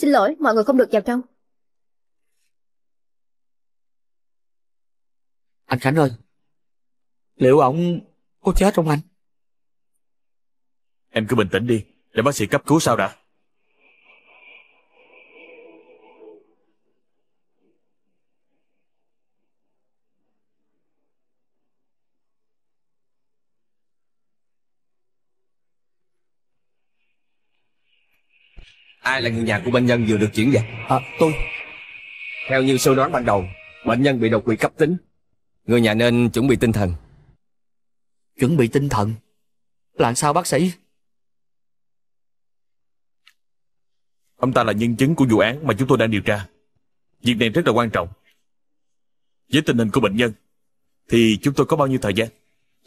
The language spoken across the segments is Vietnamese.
Xin lỗi, mọi người không được vào trong. Anh Khánh ơi, liệu ổng có chết không anh? Em cứ bình tĩnh đi, để bác sĩ cấp cứu sau đã. Ai là người nhà của bệnh nhân vừa được chuyển về? À, tôi. Theo như sơ đoán ban đầu, bệnh nhân bị đột quỵ cấp tính. Người nhà nên chuẩn bị tinh thần. Chuẩn bị tinh thần? Là sao bác sĩ? Ông ta là nhân chứng của vụ án mà chúng tôi đang điều tra. Việc này rất là quan trọng. Với tình hình của bệnh nhân, thì chúng tôi có bao nhiêu thời gian?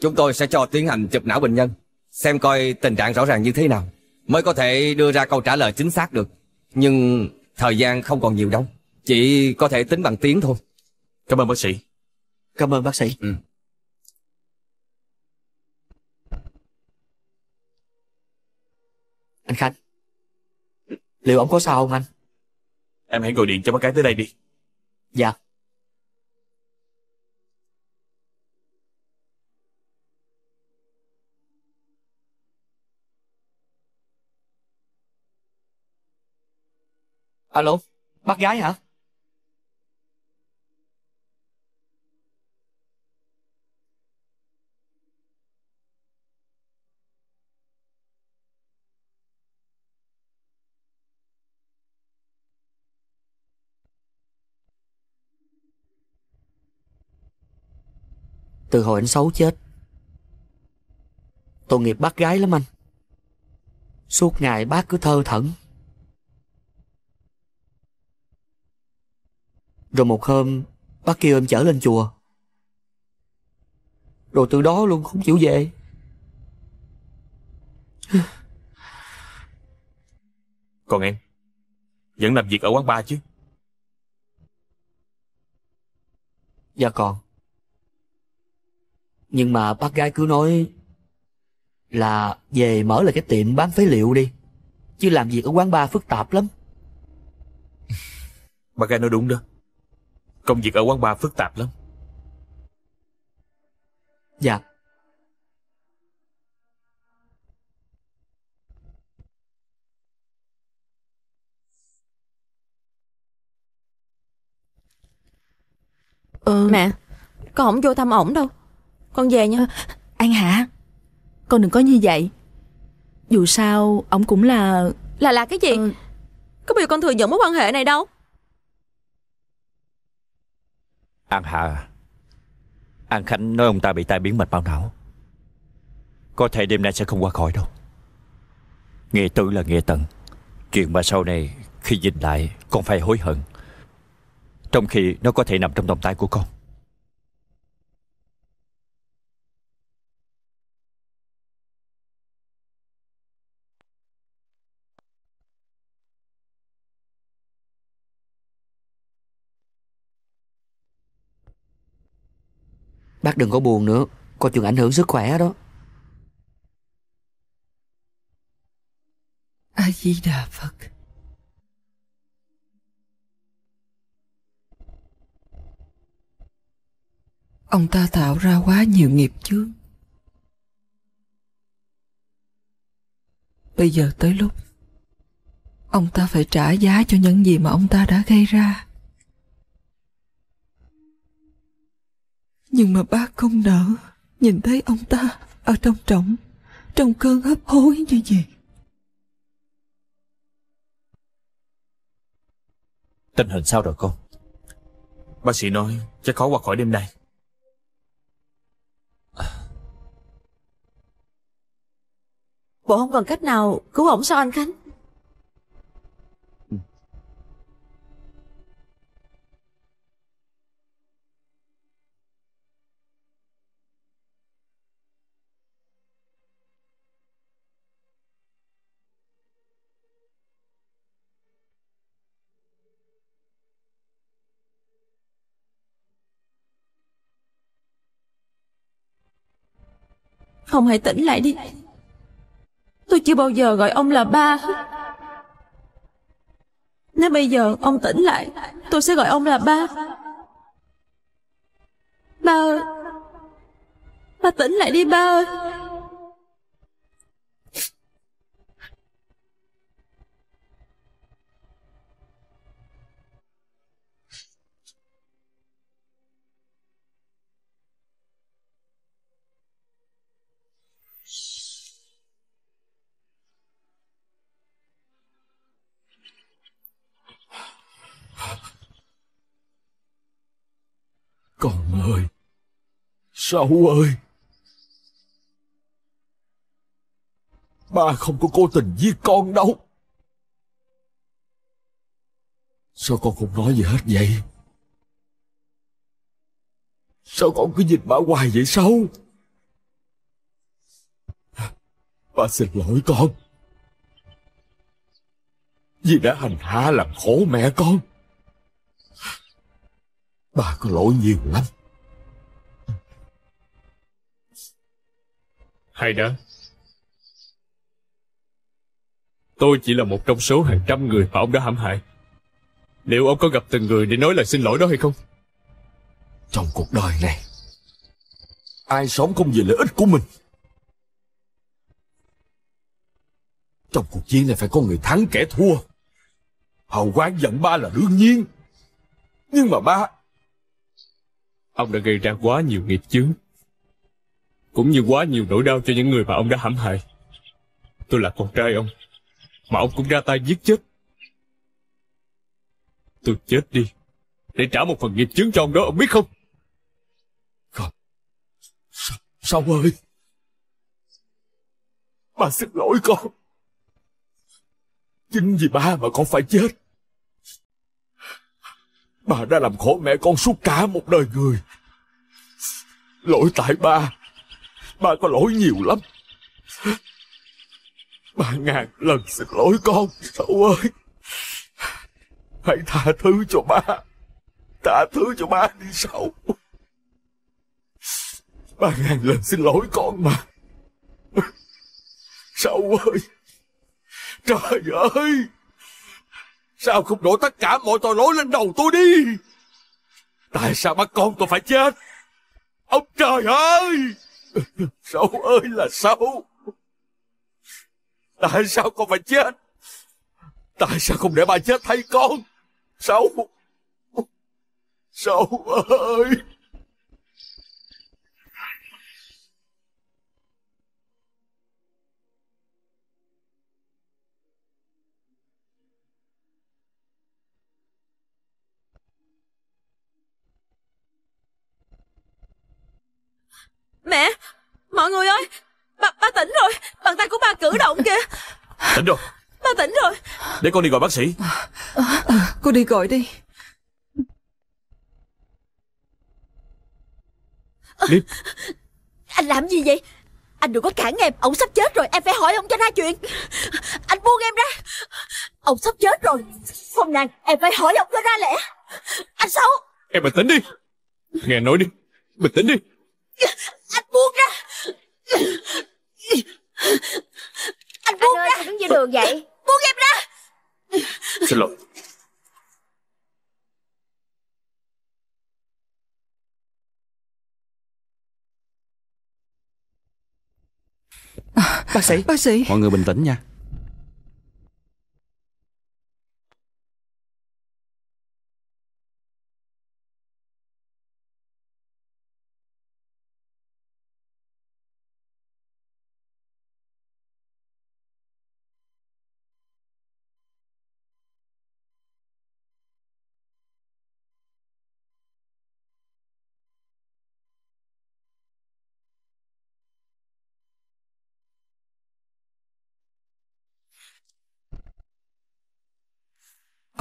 Chúng tôi sẽ cho tiến hành chụp não bệnh nhân, xem coi tình trạng rõ ràng như thế nào, mới có thể đưa ra câu trả lời chính xác được. Nhưng thời gian không còn nhiều đâu, chỉ có thể tính bằng tiếng thôi. Cảm ơn bác sĩ. Cảm ơn bác sĩ. Ừ. Anh Khánh, liệu ông có sao không anh? Em hãy gọi điện cho bác gái tới đây đi. Dạ. Alo, bác gái hả? Từ hồi anh xấu chết Tội nghiệp bác gái lắm anh Suốt ngày bác cứ thơ thẩn Rồi một hôm Bác kêu em chở lên chùa. Rồi từ đó luôn không chịu về. Còn em, vẫn làm việc ở quán bar chứ? Dạ còn. Nhưng mà bác gái cứ nói Là về mở lại cái tiệm bán phế liệu đi. Chứ làm việc ở quán bar phức tạp lắm. Bác gái nói đúng đó. Công việc ở quán bar phức tạp lắm. Dạ Ừ. Mẹ, con không vô thăm ổng đâu. Con về nha. An Hạ Con đừng có như vậy Dù sao Ông cũng là Là là cái gì? Ừ. Có bao con thừa nhận mối quan hệ này đâu. An Hạ. An Khánh nói ông ta bị tai biến mạch máu não. Có thể đêm nay sẽ không qua khỏi đâu. Nghĩa tử là nghĩa tận Chuyện mà sau này Khi nhìn lại con phải hối hận. Trong khi nó có thể nằm trong tầm tay của con. Bác đừng có buồn nữa Có chuyện ảnh hưởng sức khỏe đó A Di Đà Phật. Ông ta tạo ra quá nhiều nghiệp chướng. Bây giờ tới lúc ông ta phải trả giá cho những gì mà ông ta đã gây ra. Nhưng mà bác không nỡ nhìn thấy ông ta ở trong trọng, trong cơn hấp hối như vậy. Tình hình sao rồi con Bác sĩ nói chắc khó qua khỏi đêm nay. Bộ không còn cách nào cứu ổng sao anh Khánh? Không hãy tỉnh lại đi. Tôi chưa bao giờ gọi ông là ba. Nếu bây giờ ông tỉnh lại, Tôi sẽ gọi ông là ba Ba ơi Ba tỉnh lại đi, ba ơi Con ơi! Sáu ơi! Ba không có cố tình giết con đâu. Sao con không nói gì hết vậy? Sao con cứ nhìn ba hoài vậy sao? Ba xin lỗi con. Vì đã hành hạ làm khổ mẹ con. Ba có lỗi nhiều lắm. Hay đó. Tôi chỉ là một trong số hàng trăm người mà ông đã hãm hại. Liệu ông có gặp từng người để nói lời xin lỗi đó hay không? Trong cuộc đời này, ai sống không vì lợi ích của mình. Trong cuộc chiến này phải có người thắng kẻ thua. Hậu quả giận ba là đương nhiên. Nhưng mà ba, Ông đã gây ra quá nhiều nghiệp chướng. Cũng như quá nhiều nỗi đau cho những người mà ông đã hãm hại. Tôi là con trai ông. Mà ông cũng ra tay giết chết. Tôi chết đi. Để trả một phần nghiệp chướng cho ông đó, ông biết không? Không. Sao, sao ơi? Ba xin lỗi con. Chính vì ba mà con phải chết. Bà đã làm khổ mẹ con suốt cả một đời người. Lỗi tại ba. Ba có lỗi nhiều lắm. Ba ngàn lần xin lỗi con. Sâu ơi. Hãy tha thứ cho ba. Tha thứ cho ba đi sau Ba ngàn lần xin lỗi con mà. sao ơi. Trời ơi. Sao không đổ tất cả mọi tội lỗi lên đầu tôi đi? Tại sao bắt con tôi phải chết? Ông trời ơi! Sâu ơi là sâu. Tại sao con phải chết? Tại sao không để bà chết thay con? Sâu. Sâu ơi! Mẹ Mọi người ơi Ba, ba tỉnh rồi Bàn tay của ba cử động kìa. Tỉnh rồi. Ba tỉnh rồi. Để con đi gọi bác sĩ. Cô đi gọi đi. Liếp Anh làm gì vậy? Anh đừng có cản em Ông sắp chết rồi Em phải hỏi ông cho ra chuyện. Anh buông em ra. Ông sắp chết rồi. Phong nàng Em phải hỏi ông cho ra lẽ. Anh xấu. Em bình tĩnh đi. Nghe nói đi. Bình tĩnh đi. Anh buông ra Anh buông ơi, ra sao đứng giữa đường vậy? Buông em ra. Xin lỗi. Bác sĩ Bác sĩ. Mọi người bình tĩnh nha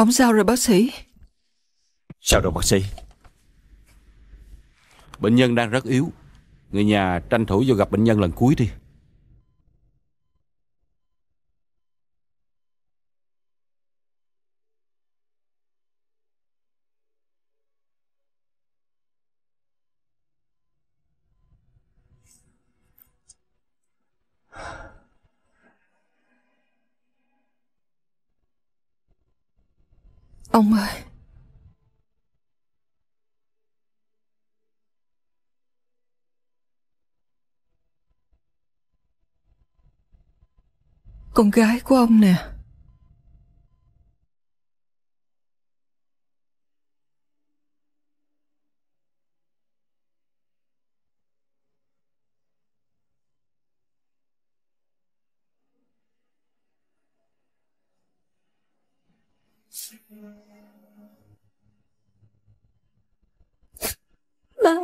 Ông sao rồi, bác sĩ? Sao rồi, bác sĩ? Bệnh nhân đang rất yếu. Người nhà tranh thủ vô gặp bệnh nhân lần cuối đi. Ông ơi. Con gái của ông nè Ba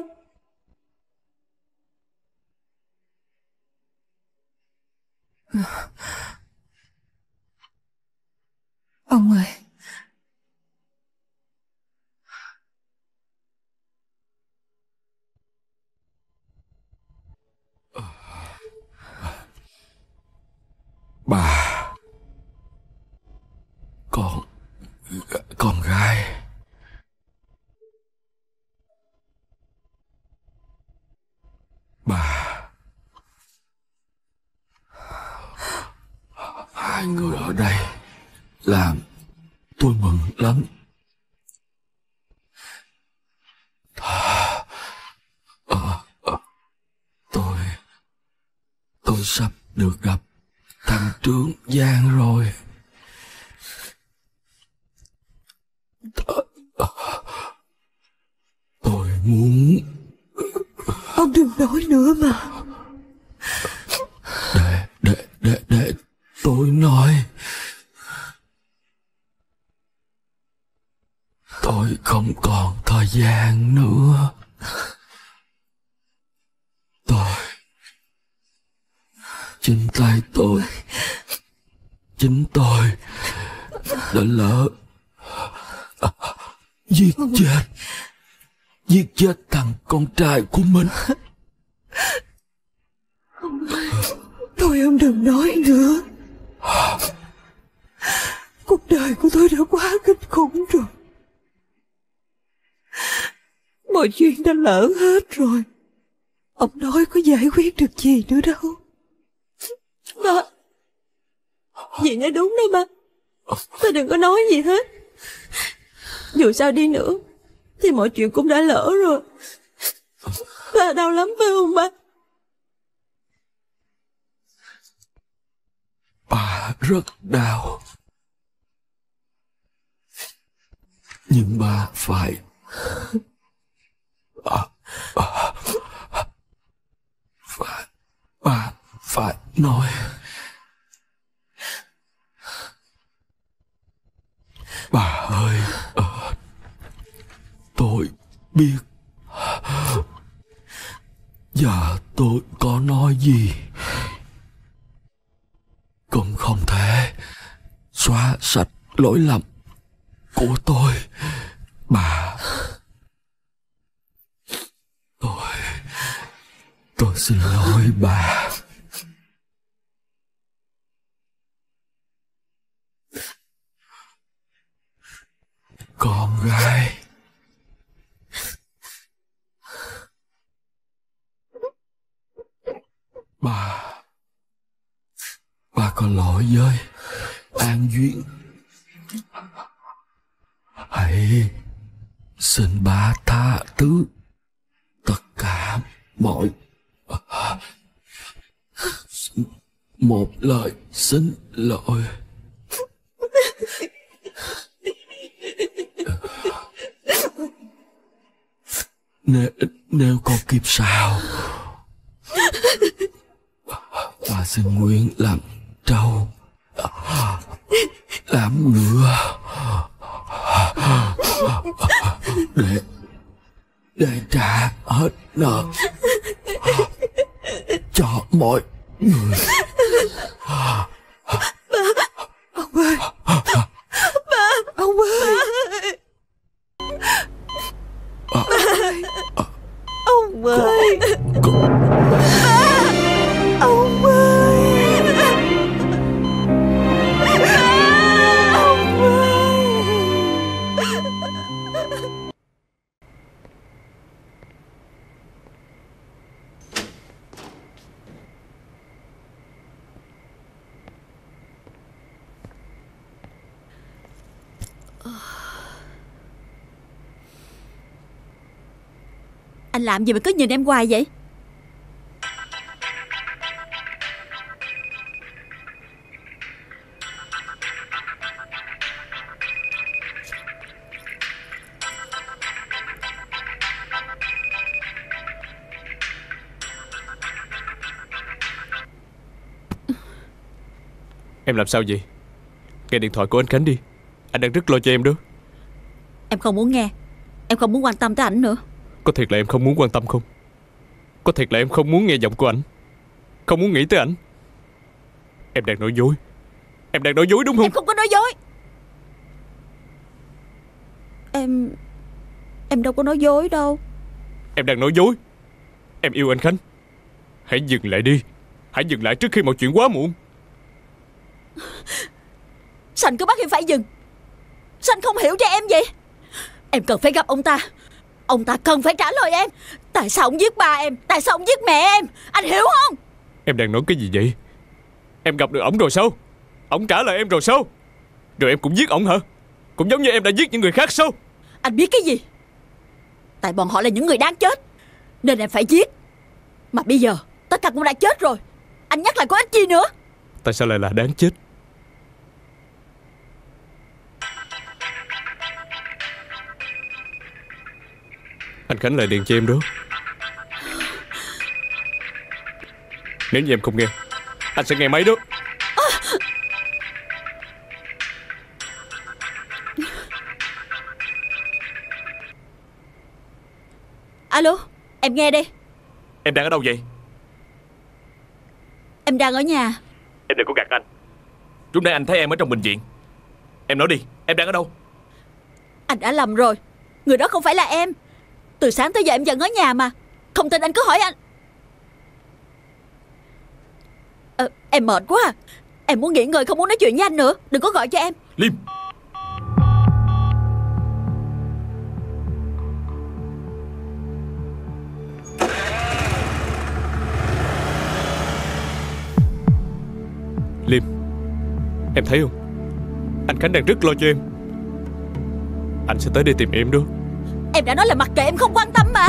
Ông ơi Bà Con Con gái Bà Hai người ở đây Làm tôi mừng lắm à, à, à, Tôi Tôi sắp được gặp thằng trưởng Giang rồi. Ờ, tôi muốn Ông đừng nói nữa mà để để để để tôi nói. Tôi không còn thời gian nữa. Tôi, chính tay tôi, chính tôi đã lỡ, giết chết giết chết thằng con trai của mình. Thôi ông đừng nói nữa. Cuộc đời của tôi đã quá kinh khủng rồi. Mọi chuyện đã lỡ hết rồi. Ông nói có giải quyết được gì nữa đâu. Ba Dì nói đúng đó ba. Ta đừng có nói gì hết. Dù sao đi nữa Thì mọi chuyện cũng đã lỡ rồi. Ba đau lắm phải không ba? Bà rất đau. Nhưng bà phải bà, bà, phải bà phải nói. Bà ơi ờ, tôi biết. Giờ tôi có nói gì? Cũng không thể xóa sạch lỗi lầm của tôi. Bà tôi tôi xin lỗi bà. Con gái. Bà. Bà có lỗi với an duyên. Hãy xin bà tha thứ tất cả mọi một lời xin lỗi. Nếu, nếu con kịp sao? Bà xin nguyện làm trâu làm ngựa để để trả hết nợ cho mọi người. làm gì mà cứ nhìn em hoài vậy? Em làm sao vậy? Nghe điện thoại của anh Khánh đi. Anh đang rất lo cho em đó. Em không muốn nghe. Em không muốn quan tâm tới ảnh nữa Có thiệt là em không muốn quan tâm không? Có thiệt là em không muốn nghe giọng của ảnh? Không muốn nghĩ tới ảnh? Em đang nói dối. Em đang nói dối đúng không? Em không có nói dối. Em Em đâu có nói dối đâu. Em đang nói dối. Em yêu anh Khánh. Hãy dừng lại đi. Hãy dừng lại trước khi mọi chuyện quá muộn. Sanh cứ bắt em phải dừng. Sanh không hiểu cho em vậy. Em cần phải gặp ông ta Ông ta cần phải trả lời em. Tại sao ông giết ba em? Tại sao ông giết mẹ em? Anh hiểu không? Em đang nói cái gì vậy? Em gặp được ổng rồi sao? Ổng trả lời em rồi sao? Rồi em cũng giết ổng hả? Cũng giống như em đã giết những người khác sao? Anh biết cái gì? Tại bọn họ là những người đáng chết Nên em phải giết. Mà bây giờ tất cả cũng đã chết rồi. Anh nhắc lại có ích gì nữa? Tại sao lại là đáng chết Anh Khánh lại điện cho em đó. Nếu như em không nghe Anh sẽ nghe máy đó. Alo Em nghe đây. Em đang ở đâu vậy? Em đang ở nhà. Em đừng có gạt anh. Lúc nãy anh thấy em ở trong bệnh viện. Em nói đi Em đang ở đâu? Anh đã lầm rồi. Người đó không phải là em từ sáng tới giờ em vẫn ở nhà mà. Không tin anh cứ hỏi anh. À, Em mệt quá à. Em muốn nghỉ ngơi không muốn nói chuyện với anh nữa. Đừng có gọi cho em. Liêm Liêm Em thấy không? Anh Khánh đang rất lo cho em. Anh sẽ tới đây tìm em đó. Em đã nói là mặc kệ em không quan tâm mà.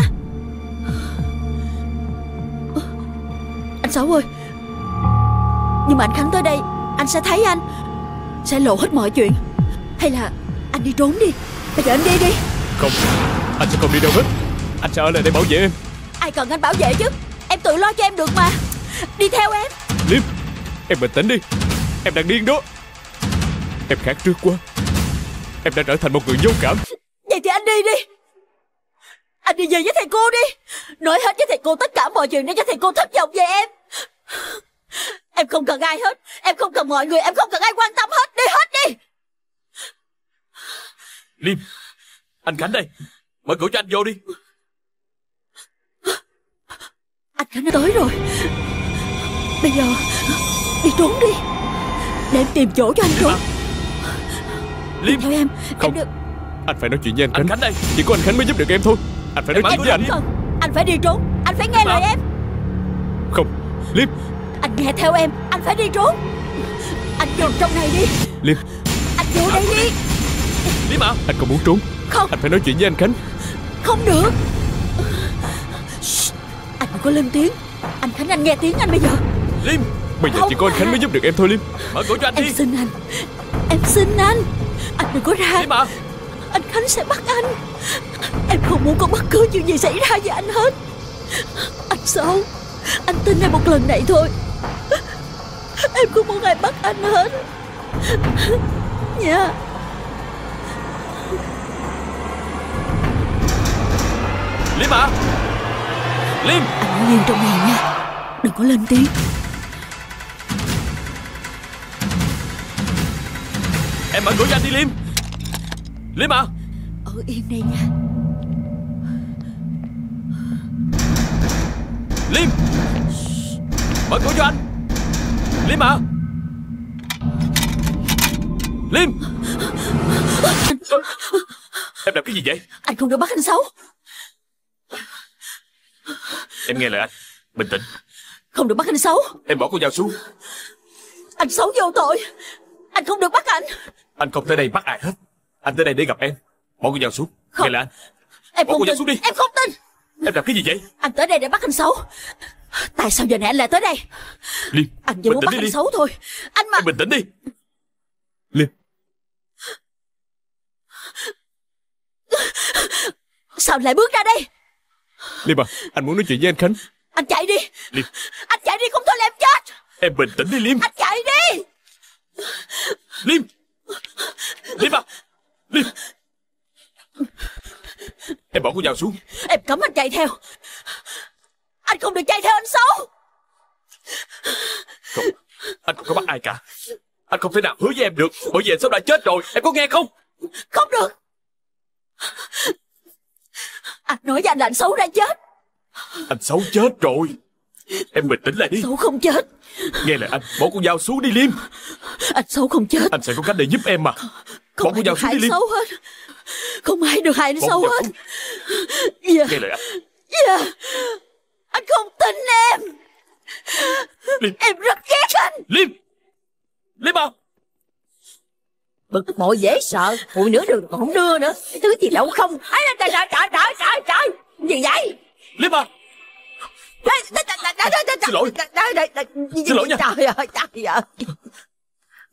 Anh Sáu ơi. Nhưng mà anh Khánh tới đây Anh sẽ thấy anh. Sẽ lộ hết mọi chuyện. Hay là anh đi trốn đi. Bây giờ anh đi đi. Không. Anh sẽ không đi đâu hết. Anh sẽ ở lại đây bảo vệ em. Ai cần anh bảo vệ chứ? Em tự lo cho em được mà. Đi theo em. Liêm Em bình tĩnh đi. Em đang điên đó. Em khác trước quá. Em đã trở thành một người vô cảm. Vậy thì anh đi đi Anh đi về với thầy cô đi. Nói hết với thầy cô tất cả mọi chuyện để cho thầy cô thất vọng về em. Em không cần ai hết. Em không cần mọi người. Em không cần ai quan tâm hết. Đi hết đi. Liêm Anh Khánh đây. Mở cửa cho anh vô đi. Anh Khánh đã tới rồi. Bây giờ Đi trốn đi. Để em tìm chỗ cho anh trốn. Liêm Theo em. Không. Em được. Anh phải nói chuyện với anh Khánh. Anh Khánh đây. Chỉ có anh Khánh mới giúp được em thôi Anh phải nói Em chuyện với anh. Cần Anh phải đi trốn. Anh phải nghe lời em. Không Liêm. Anh nghe theo em. Anh phải đi trốn. Anh vô trong này đi. Liêm. Anh vô đây đi. Liêm à. Anh không muốn trốn. Không. Anh phải nói chuyện với anh Khánh. Không được. Shh, Anh đừng có lên tiếng. Anh Khánh anh nghe tiếng anh bây giờ. Liêm Bây giờ Không chỉ có anh Khánh mới giúp được em thôi Liêm. Mở cửa cho anh đi. Em xin anh. Em xin anh. Anh đừng có ra. Liêm à Anh Khánh sẽ bắt anh. Em không muốn có bất cứ chuyện gì xảy ra với anh hết. Anh Sáu Anh tin em một lần này thôi. Em không muốn ai bắt anh hết. Nha. Liêm à Liêm Anh ở yên trong này nha. Đừng có lên tiếng. Em mở cửa cho anh đi Liêm Liêm à Ở yên đây nha. Liêm Mở cửa cho anh! Liêm à Liêm Em làm cái gì vậy? Anh không được bắt anh Sáu Em nghe lời anh. Bình tĩnh. Không được bắt anh Sáu Em bỏ con dao xuống. Anh Sáu vô tội. Anh không được bắt anh. Anh không tới đây bắt ai hết Anh tới đây để gặp em. Bỏ con dao xuống. Không. Nghe lời anh. Em Bỏ không cô dao tin. xuống đi. Em không tin. Em làm cái gì vậy? Anh tới đây để bắt anh xấu. Tại sao giờ này anh lại tới đây? Liêm Anh chỉ muốn bắt đi anh Liêm xấu thôi. Anh mà Em bình tĩnh đi. Liêm Sao anh lại bước ra đây? Liêm à Anh muốn nói chuyện với anh Khánh. Anh chạy đi. Liêm Anh chạy đi không thôi là em chết. Em bình tĩnh đi Liêm Anh chạy đi. Liêm Liêm à Liêm Em bỏ con dao xuống. Em cấm anh chạy theo. Anh không được chạy theo anh xấu. Không Anh không có bắt ai cả. Anh không thể nào hứa với em được Bởi vì anh sớm đã chết rồi. Em có nghe không? Không được. Anh nói với anh là anh xấu đã chết. Anh xấu chết rồi. Em bình tĩnh lại đi. Xấu không chết. Nghe lời anh Bỏ con dao xuống đi Liêm. Anh xấu không chết. Anh sẽ có cách để giúp em mà Không con ai được hại đi anh xấu hết Không ai được hại anh xấu hết Dạ Nghe lời anh Dạ Anh không tin em Liêm Em rất ghét anh Liêm Liêm à Bực bội dễ sợ Phụ nữ đường còn không đưa nữa Thứ gì đâu không ấy trời trời trời trời trời trời Gì vậy Liêm à Xin lỗi. Xin lỗi nha. Trời ơi trời ơi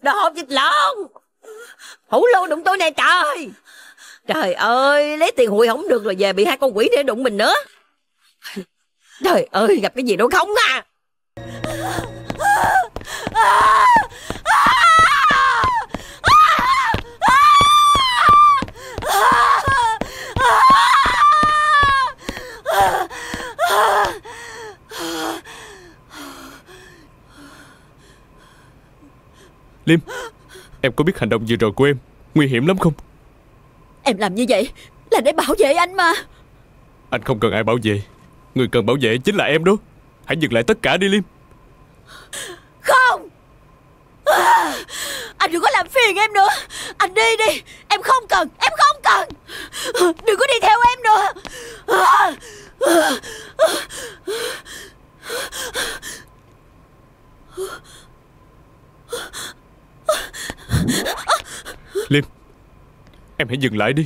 Đồ vịt lộn Hủ lô đụng tôi nè, trời! Trời ơi, Lấy tiền hụi không được rồi về bị hai con quỷ để đụng mình nữa. Trời ơi, gặp cái gì đâu không à Liêm Em có biết hành động vừa rồi của em? Nguy hiểm lắm không? Em làm như vậy Là để bảo vệ anh mà. Anh không cần ai bảo vệ. Người cần bảo vệ chính là em đó. Hãy dừng lại tất cả đi Liêm. Không! À, Anh đừng có làm phiền em nữa. Anh đi đi. Em không cần Em không cần. Đừng có đi theo em nữa. à, à, Liêm Em hãy dừng lại đi.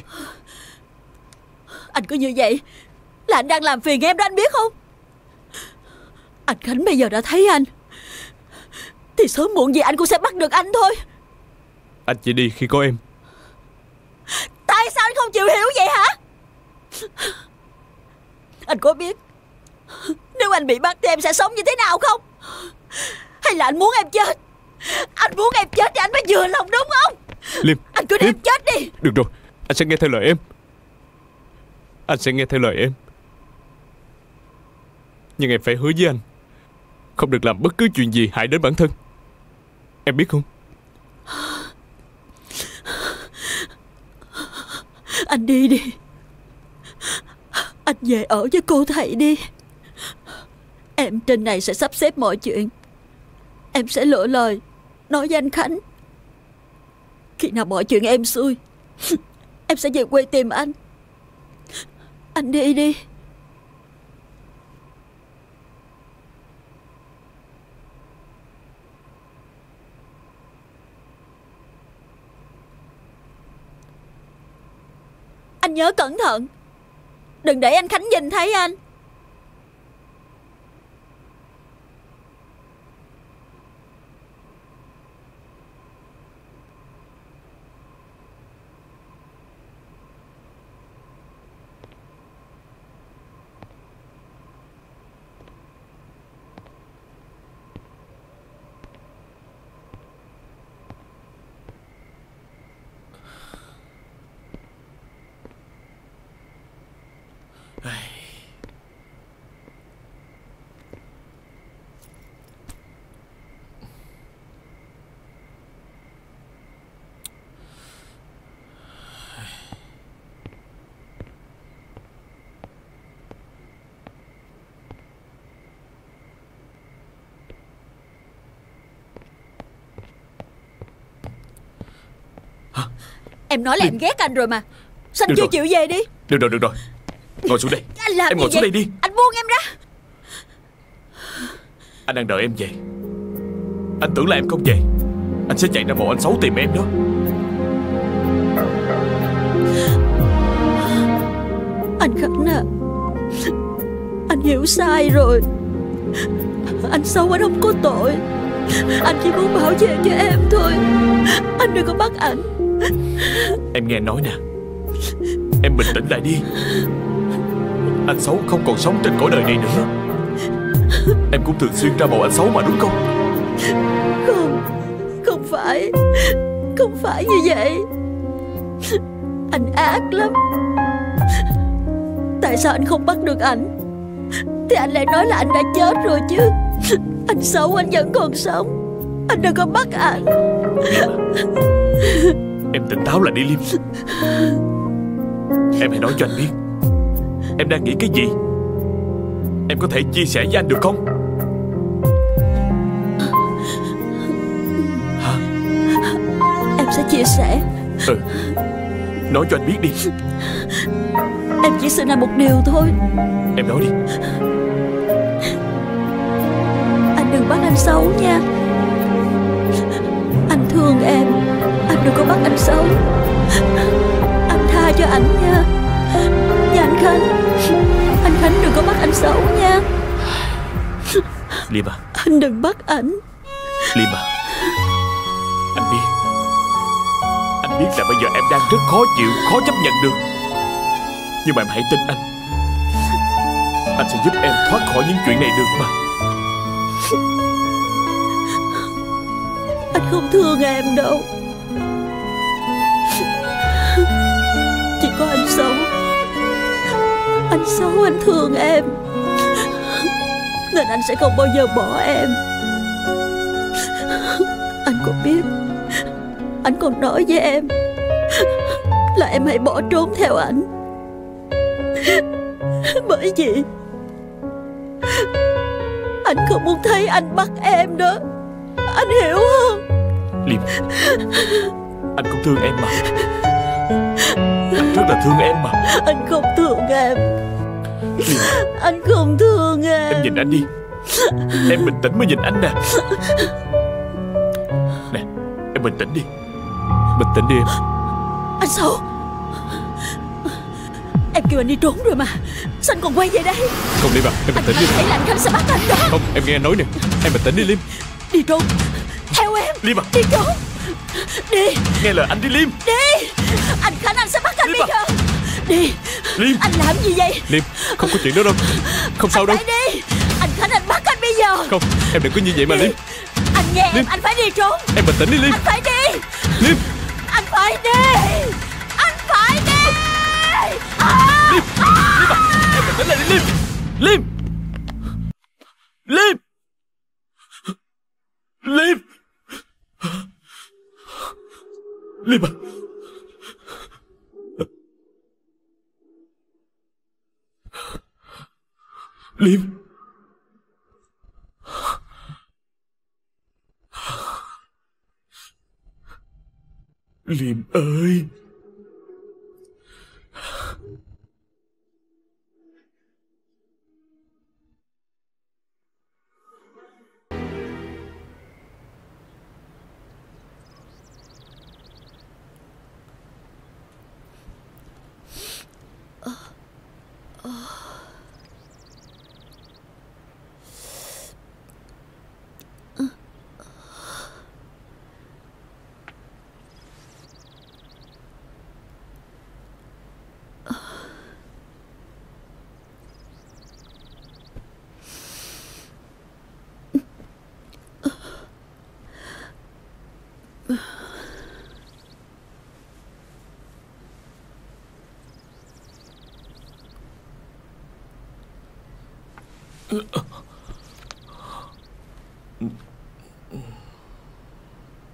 Anh cứ như vậy Là anh đang làm phiền em đó anh biết không? Anh Khánh bây giờ đã thấy anh Thì sớm muộn gì anh cũng sẽ bắt được anh thôi. Anh chỉ đi khi có em. Tại sao anh không chịu hiểu vậy hả? Anh có biết Nếu anh bị bắt thì em sẽ sống như thế nào không? Hay là anh muốn em chết Anh muốn em chết thì anh mới vừa lòng đúng không? Liêm Anh cứ để em chết đi. Được rồi Anh sẽ nghe theo lời em. Anh sẽ nghe theo lời em. Nhưng em phải hứa với anh Không được làm bất cứ chuyện gì hại đến bản thân. Em biết không? Anh đi đi. Anh về ở với cô thầy đi. Em trên này sẽ sắp xếp mọi chuyện. Em sẽ lựa lời Nói với anh Khánh. Khi nào mọi chuyện em xui, Em sẽ về quê tìm anh. Anh đi đi. Anh nhớ cẩn thận. Đừng để anh Khánh nhìn thấy anh. Em nói là em ghét anh rồi mà. Sao anh chưa chịu về đi? Được rồi được rồi. Ngồi xuống đây Anh làm Em ngồi xuống đây đi. Anh buông em ra. Anh đang đợi em về. Anh tưởng là em không về. Anh sẽ chạy ra mộ anh xấu tìm em đó. Anh Khánh à Anh hiểu sai rồi. Anh xấu anh không có tội. Anh chỉ muốn bảo vệ cho em thôi. Anh đừng có bắt anh Em nghe nói nè. Em bình tĩnh lại đi. Anh xấu không còn sống trên cõi đời này nữa. Em cũng thường xuyên ra bầu anh xấu mà đúng không? Không Không phải. Không phải như vậy. Anh ác lắm. Tại sao anh không bắt được anh Thì anh lại nói là anh đã chết rồi chứ. Anh xấu anh vẫn còn sống. Anh đừng có bắt anh Em tỉnh táo lại đi Liêm Em hãy nói cho anh biết. Em đang nghĩ cái gì? Em có thể chia sẻ với anh được không? Em sẽ chia sẻ. Ừ. Nói cho anh biết đi. Em chỉ xin anh một điều thôi. Em nói đi. Anh đừng bắt anh xấu nha. Anh thương em đừng có bắt anh xấu Anh tha cho anh nha. Nha anh Khánh. Anh Khánh đừng có bắt anh xấu nha. Liêm à Anh đừng bắt anh. Liêm à Anh biết. Anh biết là bây giờ em đang rất khó chịu Khó chấp nhận được. Nhưng mà em hãy tin anh. Anh sẽ giúp em thoát khỏi những chuyện này được mà. Anh không thương em đâu Xấu anh thương em? Nên anh sẽ không bao giờ bỏ em. Anh có biết Anh còn nói với em Là em hãy bỏ trốn theo anh. Bởi vì Anh không muốn thấy anh bắt em nữa. Anh hiểu không? Liêm Anh cũng thương em mà. Anh rất là thương em mà. Anh không thương em Anh không thương em. Em nhìn anh đi. Em bình tĩnh mà nhìn anh nè. Nè Em bình tĩnh đi. Bình tĩnh đi em. Anh xấu Em kêu anh đi trốn rồi mà. Sao anh còn quay về đây? Không Liêm à Em bình Anh tĩnh đi. Thấy là anh Khánh sẽ bắt anh đó. Không em nghe anh nói nè. Em bình tĩnh đi Liêm Đi trốn. Theo em. Liêm à. Đi trốn. Đi. Nghe lời anh đi Liêm Đi. Anh Khánh anh sẽ bắt anh Liêm bây à. giờ Đi. Liêm. Anh làm gì vậy? Liêm Không có chuyện đó đâu. Không sao đâu. Phải đi. Anh Khánh anh bắt anh bây giờ. Không Em đừng có như vậy mà Liêm. Anh nghe em Liêm. Anh phải đi trốn. Em bình tĩnh đi Liêm. Anh phải đi. Liêm. Anh phải đi. Anh phải đi. À! Liêm. Liêm à Em bình tĩnh lại đi Liêm. Liêm. Liêm. Liêm. Liêm à Liêm. Liêm ơi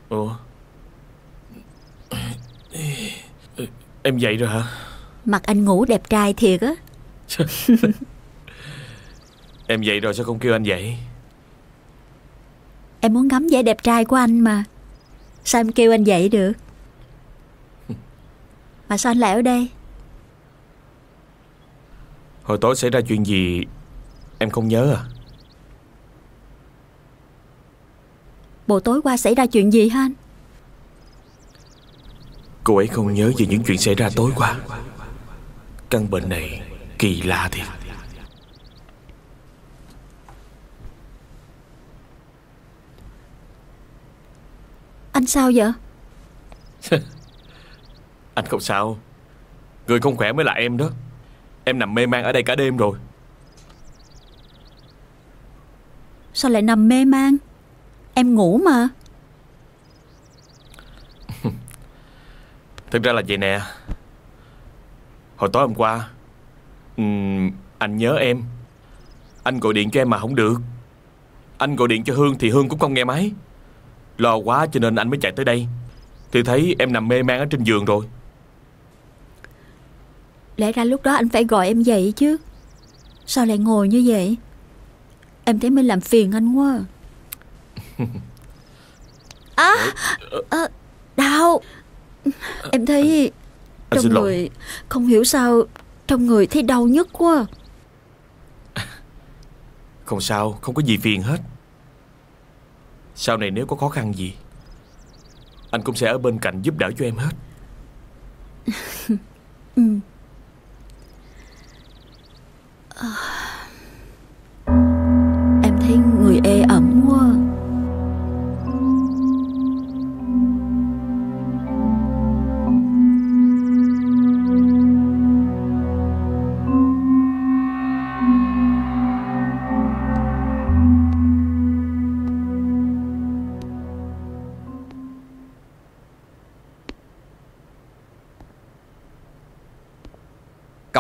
Ủa Em dậy rồi hả? Mặt anh ngủ đẹp trai thiệt á. Em dậy rồi sao không kêu anh dậy? Em muốn ngắm vẻ đẹp trai của anh mà. Sao em kêu anh dậy được? Mà sao anh lại ở đây? Hồi tối xảy ra chuyện gì Em không nhớ à? Bộ tối qua xảy ra chuyện gì hả anh Cô ấy không nhớ về những chuyện xảy ra tối qua. Căn bệnh này kỳ lạ thiệt. Anh sao vậy? Anh không sao. Người không khỏe mới là em đó. Em nằm mê man ở đây cả đêm rồi. Sao lại nằm mê man? Em ngủ mà. Thực ra là vậy nè. Hồi tối hôm qua ừm, Anh nhớ em. Anh gọi điện cho em mà không được. Anh gọi điện cho Hương thì Hương cũng không nghe máy. Lo quá cho nên anh mới chạy tới đây. Thì thấy em nằm mê man ở trên giường rồi. Lẽ ra lúc đó anh phải gọi em dậy chứ. Sao lại ngồi như vậy? Em thấy mình làm phiền anh quá. À, à Đau Em thấy Anh Trong xin lỗi. người Không hiểu sao Trong người thấy đau nhức quá. Không sao Không có gì phiền hết. Sau này nếu có khó khăn gì Anh cũng sẽ ở bên cạnh giúp đỡ cho em hết. Ừ. Em thấy người ê ẩm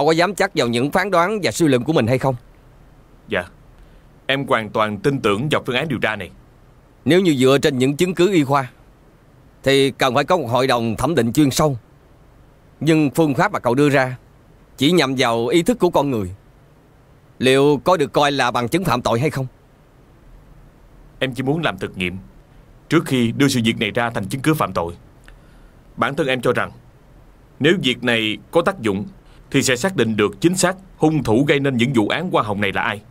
có dám chắc vào những phán đoán và suy luận của mình hay không? Dạ. Em hoàn toàn tin tưởng vào phương án điều tra này. Nếu như dựa trên những chứng cứ y khoa Thì cần phải có một hội đồng thẩm định chuyên sâu. Nhưng phương pháp mà cậu đưa ra Chỉ nhằm vào ý thức của con người. Liệu có được coi là bằng chứng phạm tội hay không? Em chỉ muốn làm thực nghiệm Trước khi đưa sự việc này ra thành chứng cứ phạm tội. Bản thân em cho rằng Nếu việc này có tác dụng thì sẽ xác định được chính xác Hung thủ gây nên những vụ án hoa hồng này là ai.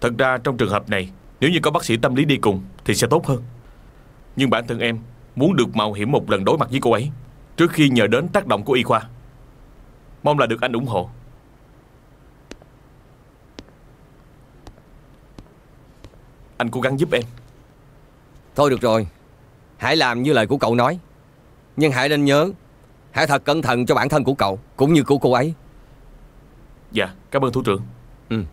Thật ra trong trường hợp này, Nếu như có bác sĩ tâm lý đi cùng Thì sẽ tốt hơn. Nhưng bản thân em muốn được mạo hiểm một lần đối mặt với cô ấy Trước khi nhờ đến tác động của y khoa. Mong là được anh ủng hộ. Anh cố gắng giúp em. Thôi được rồi. Hãy làm như lời của cậu nói. Nhưng hãy nên nhớ, Hãy thật cẩn thận cho bản thân của cậu, Cũng như của cô ấy. Dạ cảm ơn thủ trưởng. Ừ.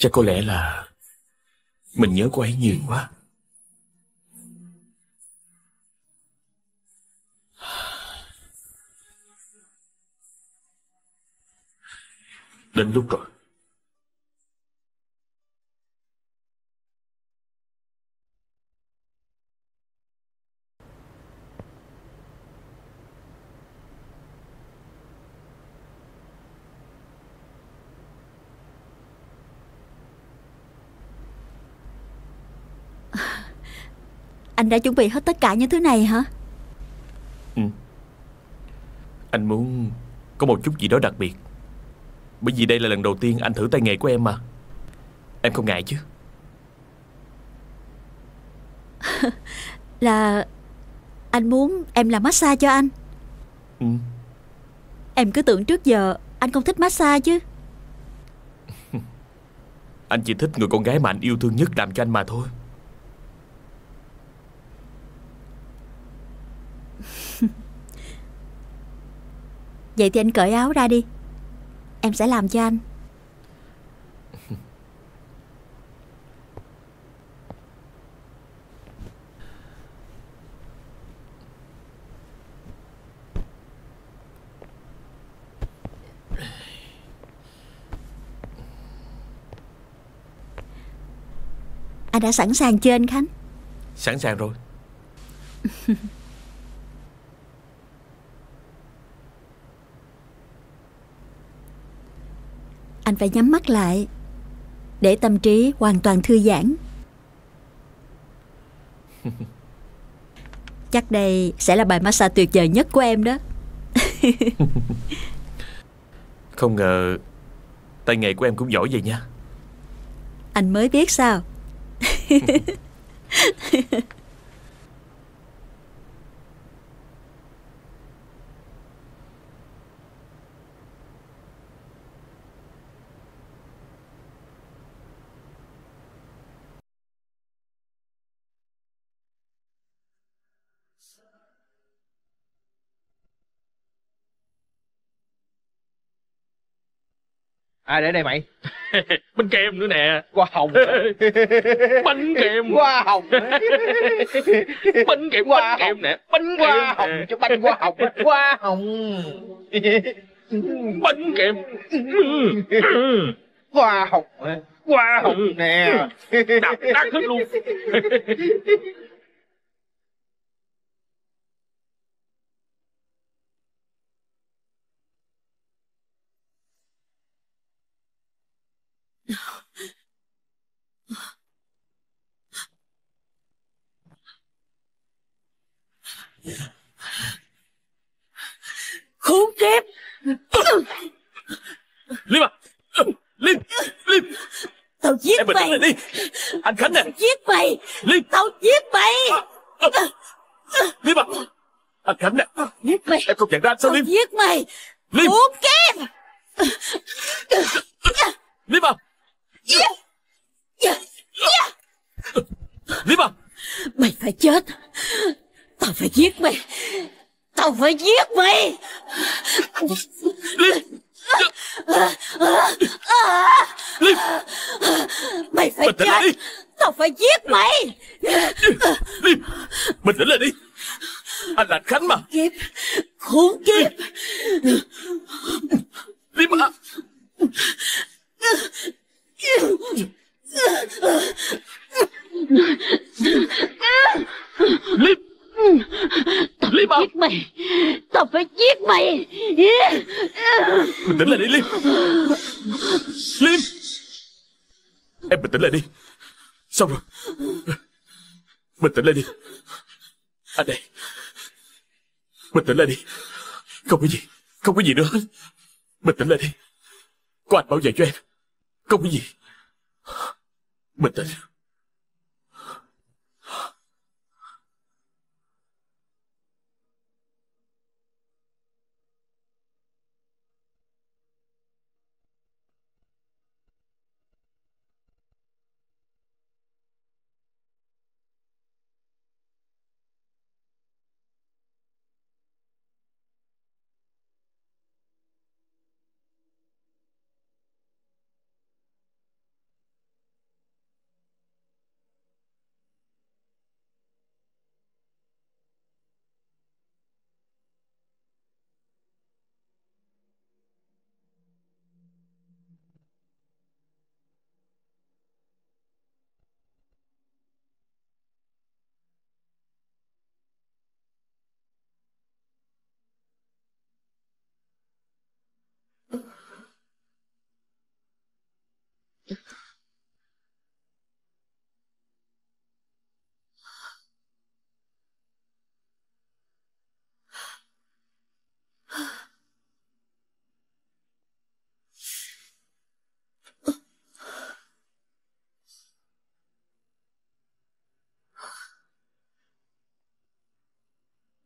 Chắc có lẽ là Mình nhớ cô ấy nhiều quá. Đến lúc rồi. Anh đã chuẩn bị hết tất cả những thứ này hả? Ừ. Anh muốn Có một chút gì đó đặc biệt. Bởi vì đây là lần đầu tiên anh thử tay nghề của em mà. Em không ngại chứ? Là Anh muốn em làm massage cho anh. Ừ. Em cứ tưởng trước giờ Anh không thích massage chứ. Anh chỉ thích người con gái mà anh yêu thương nhất làm cho anh mà thôi Vậy thì anh cởi áo ra đi. Em sẽ làm cho anh. Anh đã sẵn sàng chưa anh Khánh. Sẵn sàng rồi Anh phải nhắm mắt lại Để tâm trí hoàn toàn thư giãn. Chắc đây sẽ là bài massage tuyệt vời nhất của em đó. Không ngờ Tay nghề của em cũng giỏi vậy nha. Anh mới biết sao À để đây mày. Bánh kem nữa nè. Hoa hồng. Bánh kem. Hoa hồng. Bánh kem Hoa bánh kem nè. Bánh Hoa hồng cho bánh hoa hồng Hoa hồng. Bánh kem. Hoa hồng. Hoa hồng. Nè. Đạp đắt hết luôn Khốn kiếp Liêm à Liêm Liêm Tao giết Em bình tĩnh mày lại đi Anh Khánh nè Giết mày Liêm Tao giết mày Liêm à Anh Khánh nè Giết mày Em không nhận ra anh sao Liêm giết mày. Liêm Khốn kiếp Liêm à. Liêm à. Mày phải chết. Tao phải giết mày. Tao phải giết mày. Liêm Liêm Mày phải chết. Tao phải giết mày. Liêm Bình tĩnh lại đi Anh là anh Khánh mà. Kiếp. Khốn kiếp. Liêm à Liêm. Liêm à Giết mày. Tao phải giết mày. Bình tĩnh lại đi Liêm. Liêm. Em bình tĩnh lại đi. Xong rồi. Bình tĩnh lại đi. Anh đây Bình tĩnh lại đi. Không có gì, Không có gì nữa. Hết Bình tĩnh lại đi. Có anh bảo vệ cho em. Không có gì. Bình tĩnh.